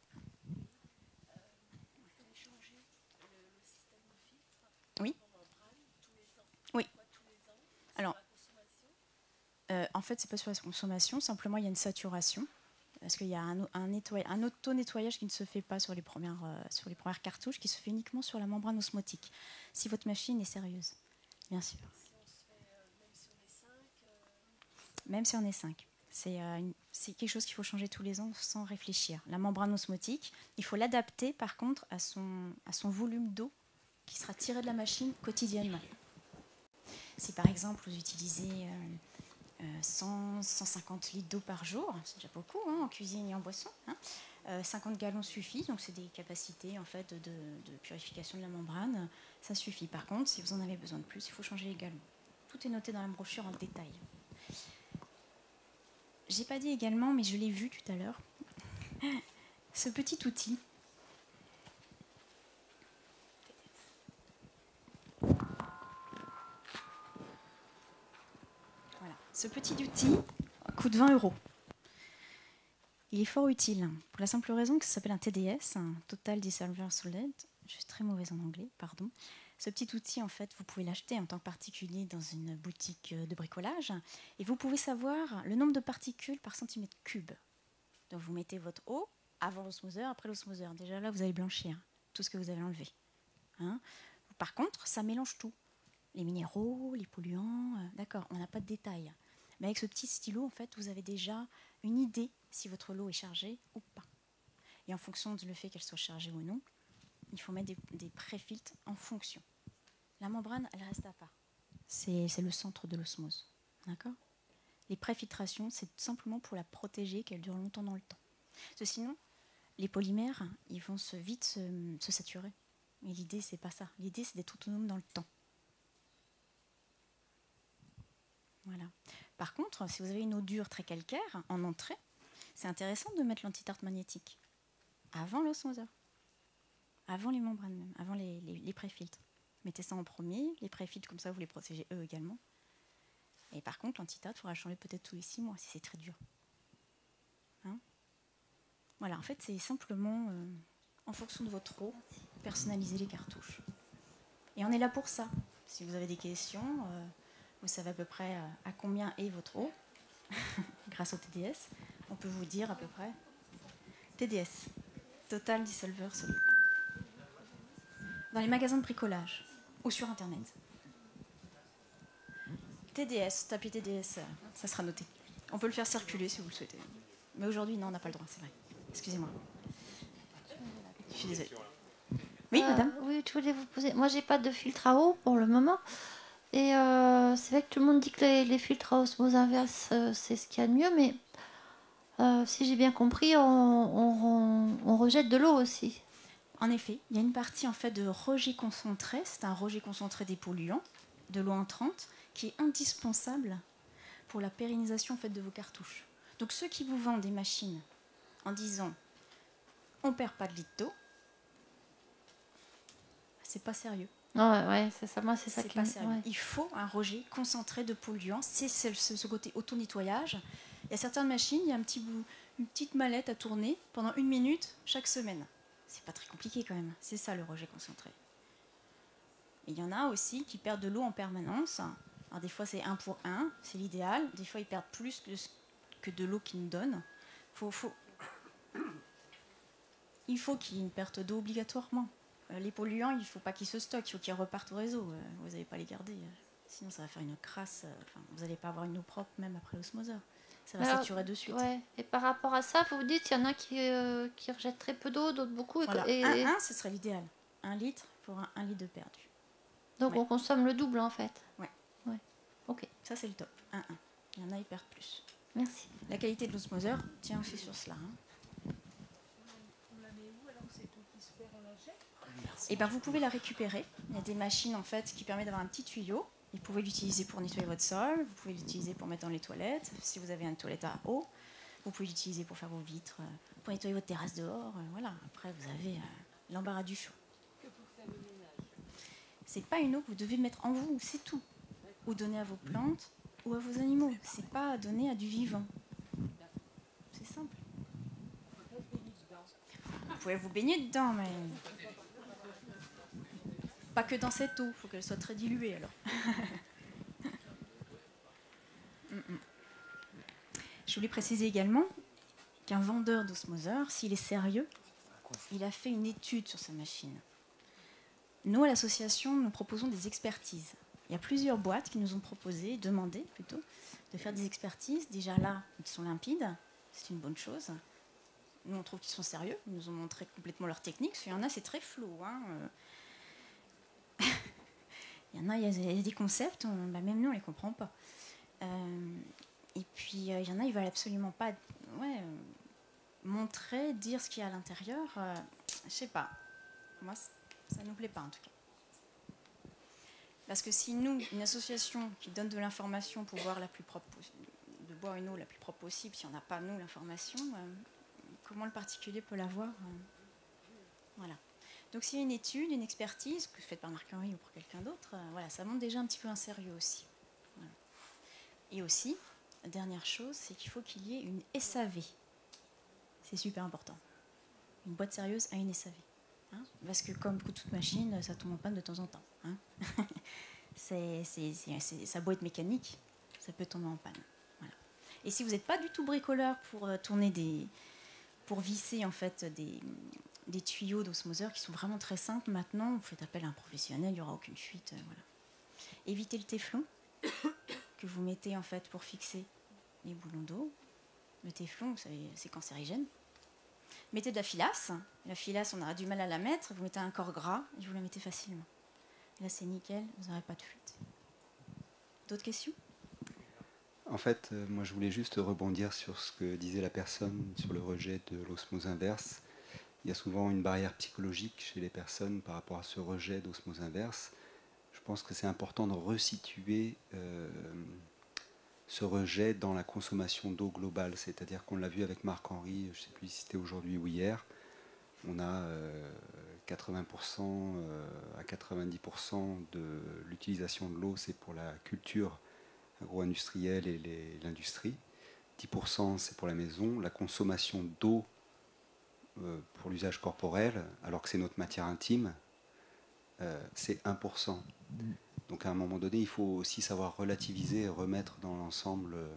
en fait, c'est pas sur la consommation, simplement il y a une saturation. Parce qu'il y a un, un, auto-nettoyage qui ne se fait pas sur les, premières, euh, sur les premières cartouches, qui se fait uniquement sur la membrane osmotique. Si votre machine est sérieuse, bien sûr. Même si on est 5. Euh, c'est quelque chose qu'il faut changer tous les ans sans réfléchir. La membrane osmotique, il faut l'adapter par contre à son, à son volume d'eau qui sera tiré de la machine quotidiennement. Si par exemple vous utilisez euh, 100, euh, 150 litres d'eau par jour, c'est déjà beaucoup hein, en cuisine et en boisson. 50 hein. euh, gallons suffit, donc c'est des capacités en fait de, purification de la membrane, ça suffit. Par contre, si vous en avez besoin de plus, il faut changer les gallons. Tout est noté dans la brochure en détail. J'ai pas dit également, mais je l'ai vu tout à l'heure, ce petit outil Ce petit outil coûte 20 euros. Il est fort utile pour la simple raison que ça s'appelle un TDS, un Total Dissolver Solid. Je suis très mauvaise en anglais, pardon. Ce petit outil, en fait, vous pouvez l'acheter en tant que particulier dans une boutique de bricolage et vous pouvez savoir le nombre de particules par centimètre cube. Donc vous mettez votre eau avant l'osmoseur, après l'osmoseur. Déjà là, vous allez blanchir tout ce que vous avez enlevé. Hein. par contre, ça mélange tout. Les minéraux, les polluants, euh, d'accord, on n'a pas de détails. Mais avec ce petit stylo, en fait, vous avez déjà une idée si votre lot est chargé ou pas. Et en fonction du fait qu'elle soit chargée ou non, il faut mettre des, des préfiltres en fonction. La membrane, elle reste à part. C'est le centre de l'osmose. D'accord? Les préfiltrations, c'est simplement pour la protéger, qu'elle dure longtemps dans le temps. Parce que sinon, les polymères, ils vont se, vite se, se saturer. Mais l'idée, c'est pas ça. L'idée, c'est d'être autonome dans le temps. Voilà. Par contre, si vous avez une eau dure très calcaire en entrée, c'est intéressant de mettre l'antitarte magnétique avant l'osmoseur, avant les membranes même, avant les, préfiltres. Mettez ça en premier, les préfiltres, comme ça vous les protégez eux également. Et par contre, l'antitarte, il faudra changer peut-être tous les six mois si c'est très dur. Hein? Voilà, en fait, c'est simplement, euh, en fonction de votre eau, personnaliser les cartouches. Et on est là pour ça. Si vous avez des questions, euh, vous savez à peu près euh, à combien est votre eau grâce au TDS. On peut vous dire à peu près. TDS, Total Dissolver Solid. Dans les magasins de bricolage ou sur Internet. TDS, tapez TDS, euh, ça sera noté. On peut le faire circuler si vous le souhaitez. Mais aujourd'hui, non, on n'a pas le droit, c'est vrai. Excusez-moi. Je suis désolée. Oui, euh, madame Oui, je voulais vous poser. Moi, j'ai pas de filtre à eau pour le moment. Et euh, c'est vrai que tout le monde dit que les, filtres à osmose inverse, euh, c'est ce qu'il y a de mieux, mais euh, si j'ai bien compris, on, rejette de l'eau aussi. En effet, il y a une partie en fait de rejet concentré, c'est un rejet concentré des polluants, de l'eau entrante, qui est indispensable pour la pérennisation en de vos cartouches. Donc ceux qui vous vendent des machines en disant on perd pas de litre d'eau, c'est pas sérieux. Ouais, ouais, c'est ça. Moi, c'est ça qui pas ouais. Il faut un rejet concentré de polluants. C'est ce, côté auto-nettoyage. Il y a certaines machines, il y a un petit bout, une petite mallette à tourner pendant une minute chaque semaine. C'est pas très compliqué quand même. C'est ça le rejet concentré. Et il y en a aussi qui perdent de l'eau en permanence. Alors des fois c'est un pour un, c'est l'idéal. Des fois ils perdent plus que de l'eau qu'ils nous donnent. Faut, faut... Il faut qu'il y ait une perte d'eau obligatoirement. Euh, Les polluants, il ne faut pas qu'ils se stockent, il faut qu'ils repartent au réseau. Euh, Vous n'allez pas les garder. euh. Sinon, ça va faire une crasse. enfin, vous n'allez pas avoir une eau propre même après l'osmoseur. Ça va Alors, saturer de suite. Ouais. Et par rapport à ça, vous vous dites, il y en a qui, euh, qui rejettent très peu d'eau, d'autres beaucoup. et- Voilà. et, Un, un, ce serait l'idéal. Un litre pour un, un litre de perdu. donc ouais. on consomme le double en fait. Ouais. Ouais. Ok, Ça, c'est le top. Un, un. Il y en a, ils perdent plus. merci. La qualité de l'osmoseur tient aussi sur cela. hein. Et ben, vous pouvez la récupérer. Il y a des machines en fait qui permettent d'avoir un petit tuyau. Vous pouvez l'utiliser pour nettoyer votre sol, vous pouvez l'utiliser pour mettre dans les toilettes, si vous avez une toilette à eau. Vous pouvez l'utiliser pour faire vos vitres, euh, pour nettoyer votre terrasse dehors. euh, Voilà. Après, vous avez euh, l'embarras du choix. C'est pas une eau que vous devez mettre en vous, c'est tout. Ou donner à vos plantes ou à vos animaux. C'est pas à donner à du vivant. C'est simple. Vous pouvez vous baigner dedans, mais pas que dans cette eau. Il faut qu'elle soit très diluée alors. Mm, mm. Je voulais préciser également qu'un vendeur d'osmoseur, s'il est sérieux, il a fait une étude sur sa machine. Nous, à l'association, nous proposons des expertises. Il y a plusieurs boîtes qui nous ont proposé, demandé plutôt, de faire des expertises. Déjà là, ils sont limpides, c'est une bonne chose. Nous, on trouve qu'ils sont sérieux. Ils nous ont montré complètement leur technique. Qu'il y en a, c'est très flou. hein, euh. Il y en a, il y a des- concepts, on- bah, même nous, on les comprend pas. Euh, et puis, euh, il y en a, ils veulent absolument pas euh, montrer, dire ce qu'il y a à l'intérieur. Je sais pas. Moi, ça nous plaît pas, en tout cas. Parce que si nous, une association qui donne de l'information pour boire la plus propre de boire une eau la plus propre possible, si on n'a pas nous l'information, comment le particulier peut l'avoir euh, Voilà. Donc s'il y a une étude, une expertise, que faite par Marc-Henri ou pour quelqu'un d'autre, euh, voilà, ça montre déjà un petit peu un sérieux aussi. Et aussi, dernière chose, c'est qu'il faut qu'il y ait une SAV. C'est super important. Une boîte sérieuse a une SAV. hein. Parce que comme toute machine, ça tombe en panne de temps en temps. hein. C'est- sa boîte mécanique, ça peut tomber en panne. Et si vous n'êtes pas du tout bricoleur pour euh, tourner des, pour visser en fait des, des tuyaux d'osmoseur qui sont vraiment très simples, maintenant vous faites appel à un professionnel, il n'y aura aucune fuite. euh, voilà. Évitez le téflon que vous mettez en fait pour fixer les boulons d'eau. Le téflon, c'est cancérigène. Mettez de la filasse. La filasse, on aura du mal à la mettre. Vous mettez un corps gras et vous la mettez facilement. Là, c'est nickel, vous n'aurez pas de fuite. D'autres questions? En fait, euh, moi je voulais juste rebondir sur ce que disait la personne sur le rejet de l'osmose inverse. Il y a souvent une barrière psychologique chez les personnes par rapport à ce rejet d'osmose inverse. Je pense que c'est important de resituer euh, ce rejet dans la consommation d'eau globale. C'est-à-dire qu'on l'a vu avec Marc-Henri, je ne sais plus si c'était aujourd'hui ou hier, on a euh, 80% euh, à 90% de l'utilisation de l'eau, c'est pour la culture agro-industrielle et l'industrie. 10% c'est pour la maison. La consommation d'eau euh, pour l'usage corporel, alors que c'est notre matière intime, euh, c'est 1%. Donc à un moment donné, il faut aussi savoir relativiser et remettre dans l'ensemble euh,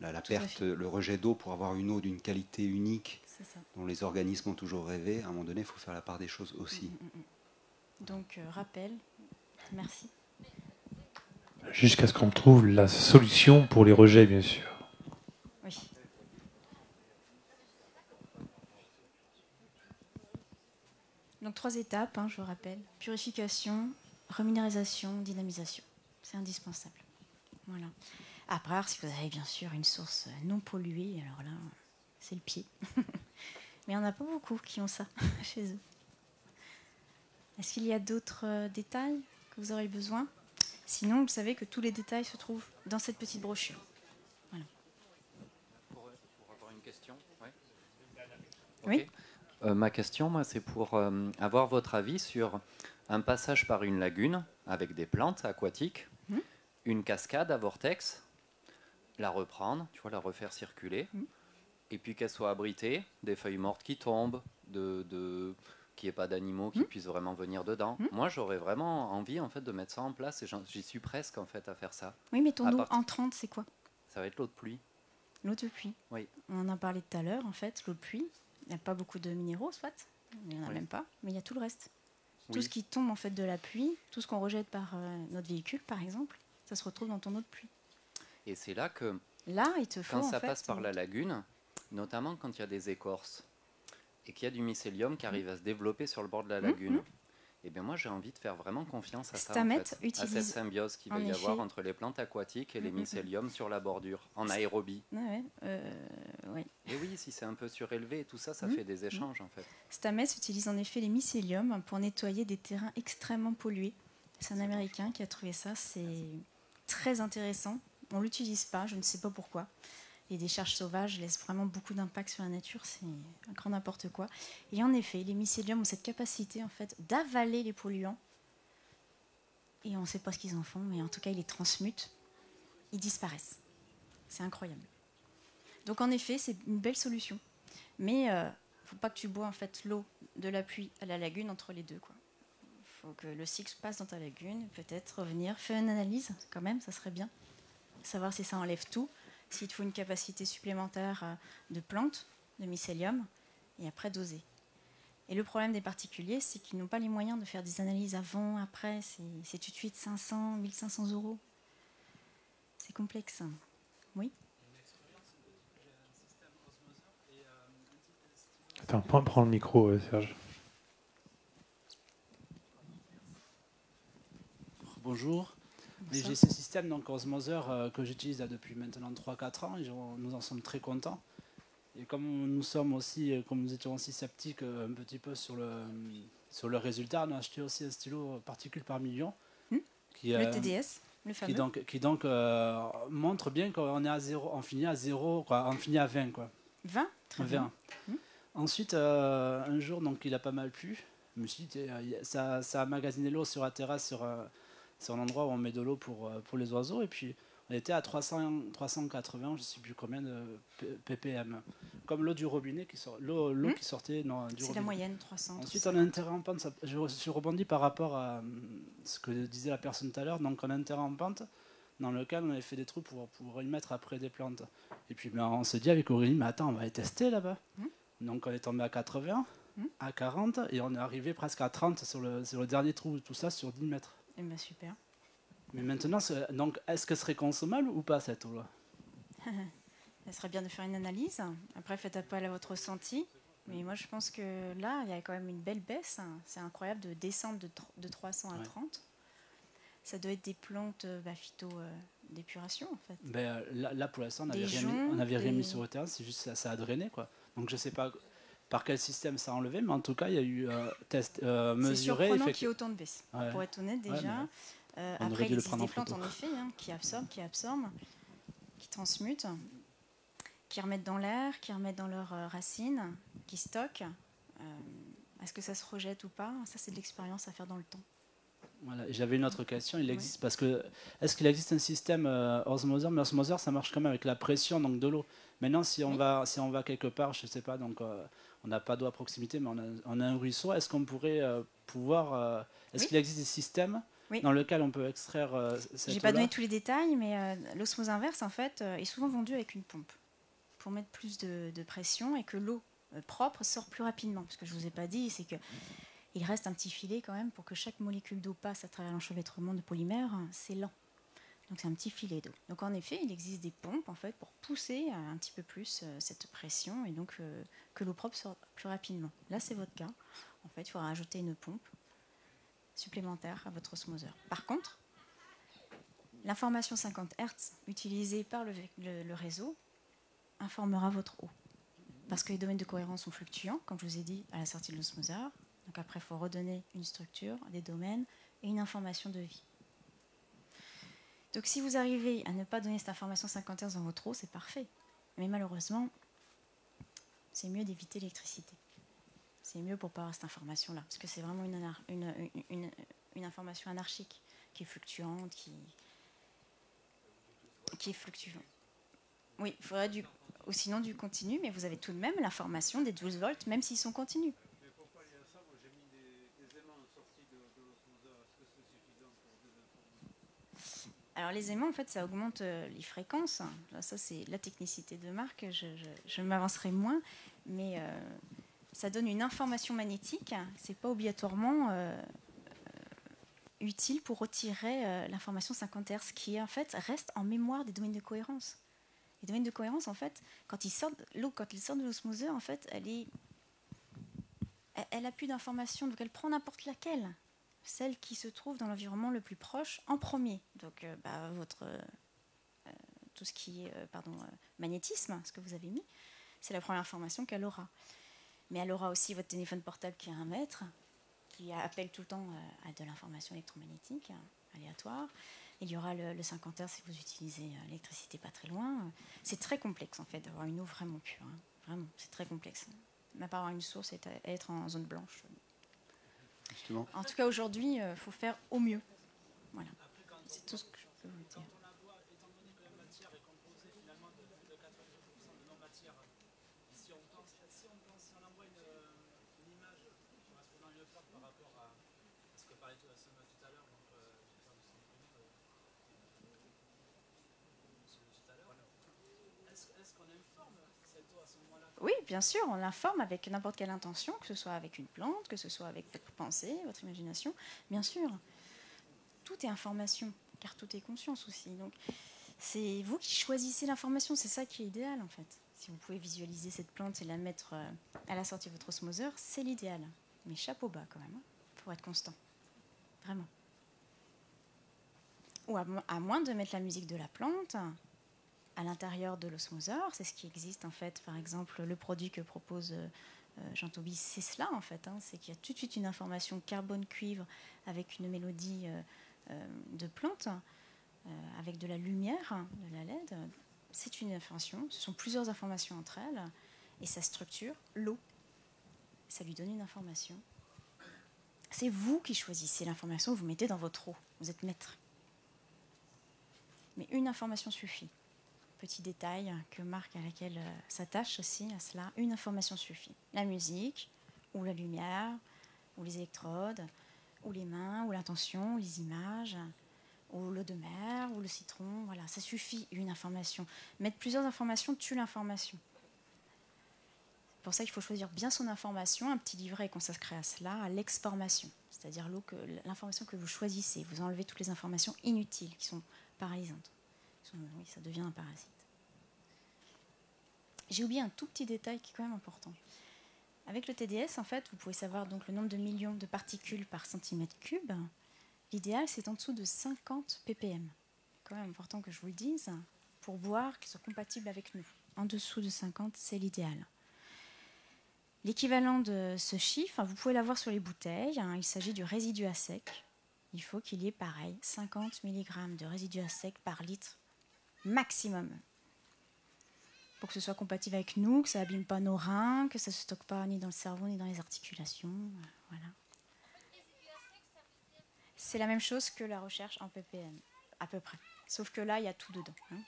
la, perte, le rejet d'eau pour avoir une eau d'une qualité unique dont les organismes ont toujours rêvé. À un moment donné, il faut faire la part des choses aussi. Donc, euh, rappel. Merci. Jusqu'à ce qu'on trouve la solution pour les rejets, bien sûr. Oui. Donc trois étapes, hein, je vous rappelle. Purification, reminéralisation, dynamisation. C'est indispensable. Voilà. À part si vous avez bien sûr une source non polluée, alors là, c'est le pied. Mais il n'y en a pas beaucoup qui ont ça chez eux. Est-ce qu'il y a d'autres euh, détails que vous aurez besoin? Sinon, vous savez que tous les détails se trouvent dans cette petite brochure. Pour, avoir une question Oui. Euh, ma question, moi, c'est pour euh, avoir votre avis sur un passage par une lagune avec des plantes aquatiques, Mhm. une cascade à vortex, la reprendre, tu vois, la refaire circuler, Mhm. et puis qu'elle soit abritée, des feuilles mortes qui tombent, de, de qu'il n'y ait pas d'animaux qui Mhm. puissent vraiment venir dedans. Moi, j'aurais vraiment envie en fait de mettre ça en place, et j'y suis presque en fait à faire ça. Oui, mais ton eau part- entrante, c'est quoi? Ça va être l'eau de pluie. L'eau de pluie. Oui. On en a parlé tout à l'heure, en fait, l'eau de pluie. Il n'y a pas beaucoup de minéraux, soit. Il n'y en a Oui. même pas, mais il y a tout le reste. Tout ce qui tombe en fait de la pluie, tout ce qu'on rejette par euh, notre véhicule, par exemple, ça se retrouve dans ton eau de pluie. Et c'est là que Là, il te faut quand en ça fait, passe par la lagune, notamment quand il y a des écorces et qu'il y a du mycélium qui arrive à se développer sur le bord de la Mhm, lagune. Et bien moi j'ai envie de faire vraiment confiance à ça, en Stamet fait, à cette symbiose qu'il va y effet- avoir entre les plantes aquatiques et les Mhm, mhm. mycéliums sur la bordure, en aérobie. Ouais, ouais, euh, ouais. Et oui, si c'est un peu surélevé et tout ça, ça fait des échanges en fait. Stames utilise en effet les mycéliums pour nettoyer des terrains extrêmement pollués. C'est un Américain qui a trouvé ça, c'est très intéressant. On l'utilise pas, je ne sais pas pourquoi. Les décharges sauvages laissent vraiment beaucoup d'impact sur la nature, c'est un grand n'importe quoi. Et en effet, les mycéliums ont cette capacité en fait d'avaler les polluants. Et on ne sait pas ce qu'ils en font, mais en tout cas, ils les transmutent. Ils disparaissent. C'est incroyable. Donc en effet, c'est une belle solution. Mais euh, faut pas que tu bois en fait l'eau de la pluie à la lagune entre les deux. quoi. faut que le cycle passe dans ta lagune, peut-être revenir, faire une analyse quand même, ça serait bien. Savoir si ça enlève tout, s'il te faut une capacité supplémentaire euh, de plantes, de mycélium, et après doser. Et le problème des particuliers, c'est qu'ils n'ont pas les moyens de faire des analyses avant, après. C'est tout de suite 500, 1500 euros. C'est complexe. Oui? Attends, prends, prends le micro, euh, Serge. Bonjour. J'ai ce système donc Osmoser euh, que j'utilise depuis maintenant 3-4 ans et nous en sommes très contents. Et comme nous sommes aussi, euh, comme nous étions aussi sceptiques euh, un petit peu sur le, sur le résultat, on a acheté aussi un stylo particule par million Hmm. qui, Le TDS, le fameux. qui donc, qui donc euh, montre bien qu'on est à zéro, on finit à zéro, quoi, on finit à 20 quoi. 20 Très 20. bien. Hmm. Ensuite, euh, un jour, donc il a pas mal plu. Je me suis dit, ça, ça a magasiné l'eau sur la terrasse, sur, euh, sur un endroit où on met de l'eau pour, euh, pour les oiseaux. Et puis, on était à 300, 380, je ne sais plus combien de ppm. Comme l'eau du robinet, qui sort, l'eau, l'eau Hmm. qui sortait non, du C'est la moyenne, 300. Ensuite, 350. en pente, ça- je suis rebondi par rapport à hum, ce que disait la personne tout à l'heure. Donc, en pente, dans lequel on avait fait des trous pour, pour y mettre après des plantes. Et puis, ben, on se dit avec Aurélie, mais attends, on va les tester là-bas. Mhm. Donc, on est tombé à 80, Mhm. à 40, et on est arrivé presque à 30 sur le, sur le dernier trou, tout ça sur 10 mètres. Eh ben, super. Mais maintenant, c'est- donc, est-ce que ce serait consommable ou pas cette eau-là? Ça serait bien de faire une analyse. Après, faites appel à votre ressenti. Mais moi, je pense que là, il y a quand même une belle baisse. C'est incroyable de descendre de, tr- de 300 à Ouais. 30. Ça doit être des plantes euh, bah, phyto euh, d'épuration, en fait. ben, euh, là, là, pour l'instant, on n'avait rien, mis- joncs, on avait rien des- mis sur le terrain, c'est juste ça, ça a drainé. Quoi. Donc, je sais pas par quel système ça a enlevé, mais en tout cas, il y a eu euh, test euh, C'est mesuré. surprenant effectu- qu'il y ait autant de baisse. Ouais. Pour être honnête, Ouais, déjà. mais Euh, après, il existe des plantes, en effet, hein, qui absorbent, qui absorbent, qui transmutent, qui remettent dans l'air, qui remettent dans leurs euh, racines, qui stockent. Euh, Est-ce que ça se rejette ou pas? Ça, c'est de l'expérience à faire dans le temps. Voilà, J'avais une autre question. Il Oui. existe parce que est-ce qu'il existe un système euh, osmoser Mais osmoser, ça marche quand même avec la pression donc de l'eau. Maintenant, si on Oui. va si on va quelque part, je sais pas, donc euh, on n'a pas d'eau à proximité, mais on a, on a un ruisseau. Est-ce qu'on pourrait euh, pouvoir euh, Est-ce Oui. qu'il existe des systèmes Oui. dans lesquels on peut extraire euh, cette J'ai pas donné tous les détails, mais l'osmose inverse, en fait, est souvent vendue avec une pompe pour mettre plus de, de pression et que l'eau propre sort plus rapidement. Ce que je vous ai pas dit, c'est que il reste un petit filet quand même pour que chaque molécule d'eau passe à travers l'enchevêtrement de polymère. C'est lent. Donc c'est un petit filet d'eau. Donc en effet, il existe des pompes en fait pour pousser euh, un petit peu plus euh, cette pression et donc euh, que l'eau propre sorte plus rapidement. Là, c'est votre cas. En fait, il faudra ajouter une pompe supplémentaire à votre osmoseur. Par contre, L'information 50 Hz utilisée par le, le- le réseau informera votre eau. Parce que les domaines de cohérence sont fluctuants, comme je vous ai dit à la sortie de l'osmoseur. Donc après, il faut redonner une structure, des domaines et une information de vie. Donc si vous arrivez à ne pas donner cette information 50 Hz dans votre eau, c'est parfait. Mais malheureusement, c'est mieux d'éviter l'électricité. C'est mieux pour pas avoir cette information-là, parce que c'est vraiment une information anarchique, qui est fluctuante, qui, qui est fluctuante. Oui, il faudrait du, ou sinon du continu, mais vous avez tout de même l'information des 12 volts, même s'ils sont continus. Alors les aimants, en fait, ça augmente euh, les fréquences. Ça, c'est la technicité de marque. Je, m'avancerai moins, mais euh, ça donne une information magnétique. C'est pas obligatoirement euh, utile pour retirer l'information 50 Hz, qui en fait reste en mémoire des domaines de cohérence. Les domaines de cohérence, en fait, quand ils sortent, quand de l'osmoseur, en fait, elle est, elle a plus d'informations, donc elle prend n'importe laquelle celle qui se trouve dans l'environnement le plus proche en premier. Donc, euh, bah, euh, euh, tout ce qui est pardon, magnétisme, ce que vous avez mis, c'est la première information qu'elle aura. Mais elle aura aussi votre téléphone portable qui a un mètre, qui appelle tout le temps à de l'information électromagnétique aléatoire. Il y aura le, le 50 Hz si vous utilisez l'électricité pas très loin. C'est très complexe en fait d'avoir une eau vraiment pure. hein. Vraiment, c'est très complexe. Même pas avoir une source et être en zone blanche. En tout cas, aujourd'hui, il faut faire au mieux. Voilà. C'est tout ce que je peux vous dire. Oui, bien sûr, on l'informe avec n'importe quelle intention, que ce soit avec une plante, que ce soit avec votre pensée, votre imagination, bien sûr. Tout est information, car tout est conscience aussi. Donc, c'est vous qui choisissez l'information, c'est ça qui est idéal en fait. Si vous pouvez visualiser cette plante et la mettre euh, à la sortie de votre osmoseur, c'est l'idéal. Mais chapeau bas quand même, hein, pour être constant. Vraiment. Ou à, à moins de mettre la musique de la plante, à l'intérieur de l'osmoseur. C'est ce qui existe en fait. Par exemple, le produit que propose euh, euh, Jean Tobis, c'est cela en fait. hein. c'est qu'il y a tout de suite une information carbone-cuivre avec une mélodie euh, de plante, avec de la lumière, de la LED. C'est une information. Ce sont plusieurs informations entre elles. Et ça structure l'eau. Ça lui donne une information. C'est vous qui choisissez l'information vous mettez dans votre eau. Vous êtes maître. Mais une information suffit petit détail que Marc à laquelle euh, s'attache aussi à cela, une information suffit. La musique, ou la lumière, ou les électrodes, ou les mains, ou l'intention, ou les images, ou l'eau de mer, ou le citron, voilà, ça suffit une information. Mettre plusieurs informations tue l'information. C'est pour ça qu'il faut choisir bien son information. Un petit livret consacré à cela, à l'exformation, c'est-à-dire l'information que vous choisissez. Vous enlevez toutes les informations inutiles qui sont paralysantes. Oui, ça devient un parasite. J'ai oublié un tout petit détail qui est quand même important. Avec le TDS, en fait, vous pouvez savoir donc le nombre de millions de particules par centimètre cube. L'idéal, c'est en dessous de 50 ppm. C'est quand même important que je vous le dise pour boire qui soit compatible avec nous. En dessous de 50, c'est l'idéal. L'équivalent de ce chiffre, vous pouvez l'avoir sur les bouteilles. hein, il s'agit du résidu à sec. Il faut qu'il y ait pareil 50 mg de résidu à sec par litre maximum. Pour que ce soit compatible avec nous, que ça abîme pas nos reins, que ça ne se stocke pas ni dans le cerveau ni dans les articulations. Voilà. C'est la même chose que la recherche en ppm, à peu près. Sauf que là, il y a tout dedans. hein.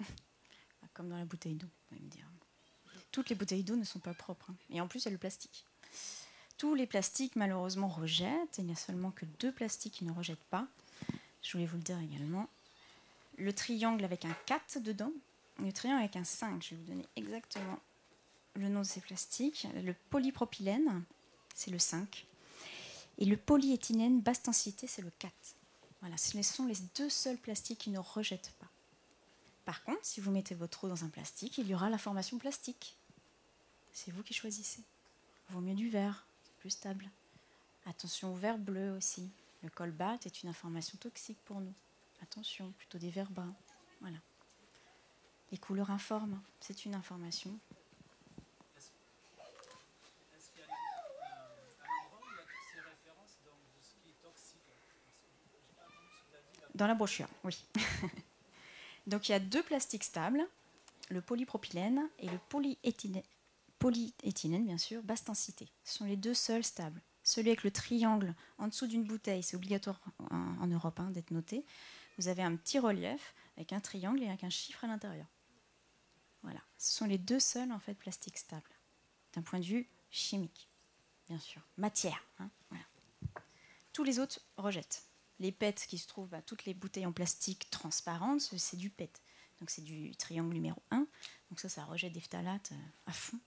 Comme dans la bouteille d'eau, vous allez me dire. Toutes les bouteilles d'eau ne sont pas propres. hein. Et en plus, il y a le plastique. Tous les plastiques, malheureusement, rejettent. Il n'y a seulement que deux plastiques qui ne rejettent pas. Je voulais vous le dire également. Le triangle avec un 4 dedans. Le triangle avec un 5. Je vais vous donner exactement le nom de ces plastiques. Le polypropylène, c'est le 5. Et le polyéthylène basse densité, c'est le 4. Voilà, ce sont les deux seuls plastiques qui ne rejettent pas. Par contre, si vous mettez votre eau dans un plastique, il y aura la formation plastique. C'est vous qui choisissez. Vaut mieux du verre, c'est plus stable. Attention au verre bleu aussi. Le cobalt est une information toxique pour nous. Attention, plutôt des verres bruns. Voilà. Les couleurs informent, c'est une information. Dans la brochure, oui. Donc il y a deux plastiques stables, le polypropylène et le polyéthylène, polyéthylène, bien sûr, basse densité. Ce sont les deux seuls stables. Celui avec le triangle en dessous d'une bouteille, c'est obligatoire en, Europe hein, d'être noté. Vous avez un petit relief avec un triangle et avec un chiffre à l'intérieur. Voilà. Ce sont les deux seuls en fait plastiques stables, d'un point de vue chimique, bien sûr. Matière. Hein, Tous les autres rejettent. Les PET qui se trouvent, bah, toutes les bouteilles en plastique transparentes, c'est du PET. Donc c'est du triangle numéro 1. Donc ça, ça rejette des phtalates euh, à fond.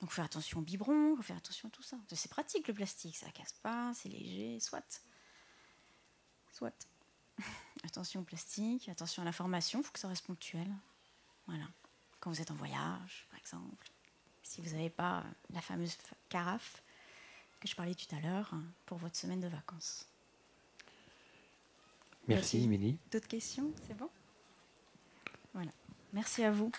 Donc, faut faire attention au biberon, faut faire attention à tout ça. C'est pratique le plastique, ça casse pas, c'est léger, soit. Soit. attention au plastique, attention à la formation, il faut que ça reste ponctuel. Voilà. Quand vous êtes en voyage, par exemple. Si vous n'avez pas la fameuse carafe que je parlais tout à l'heure pour votre semaine de vacances. Merci, Émilie. D'autres questions? C'est bon? Voilà. Merci à vous.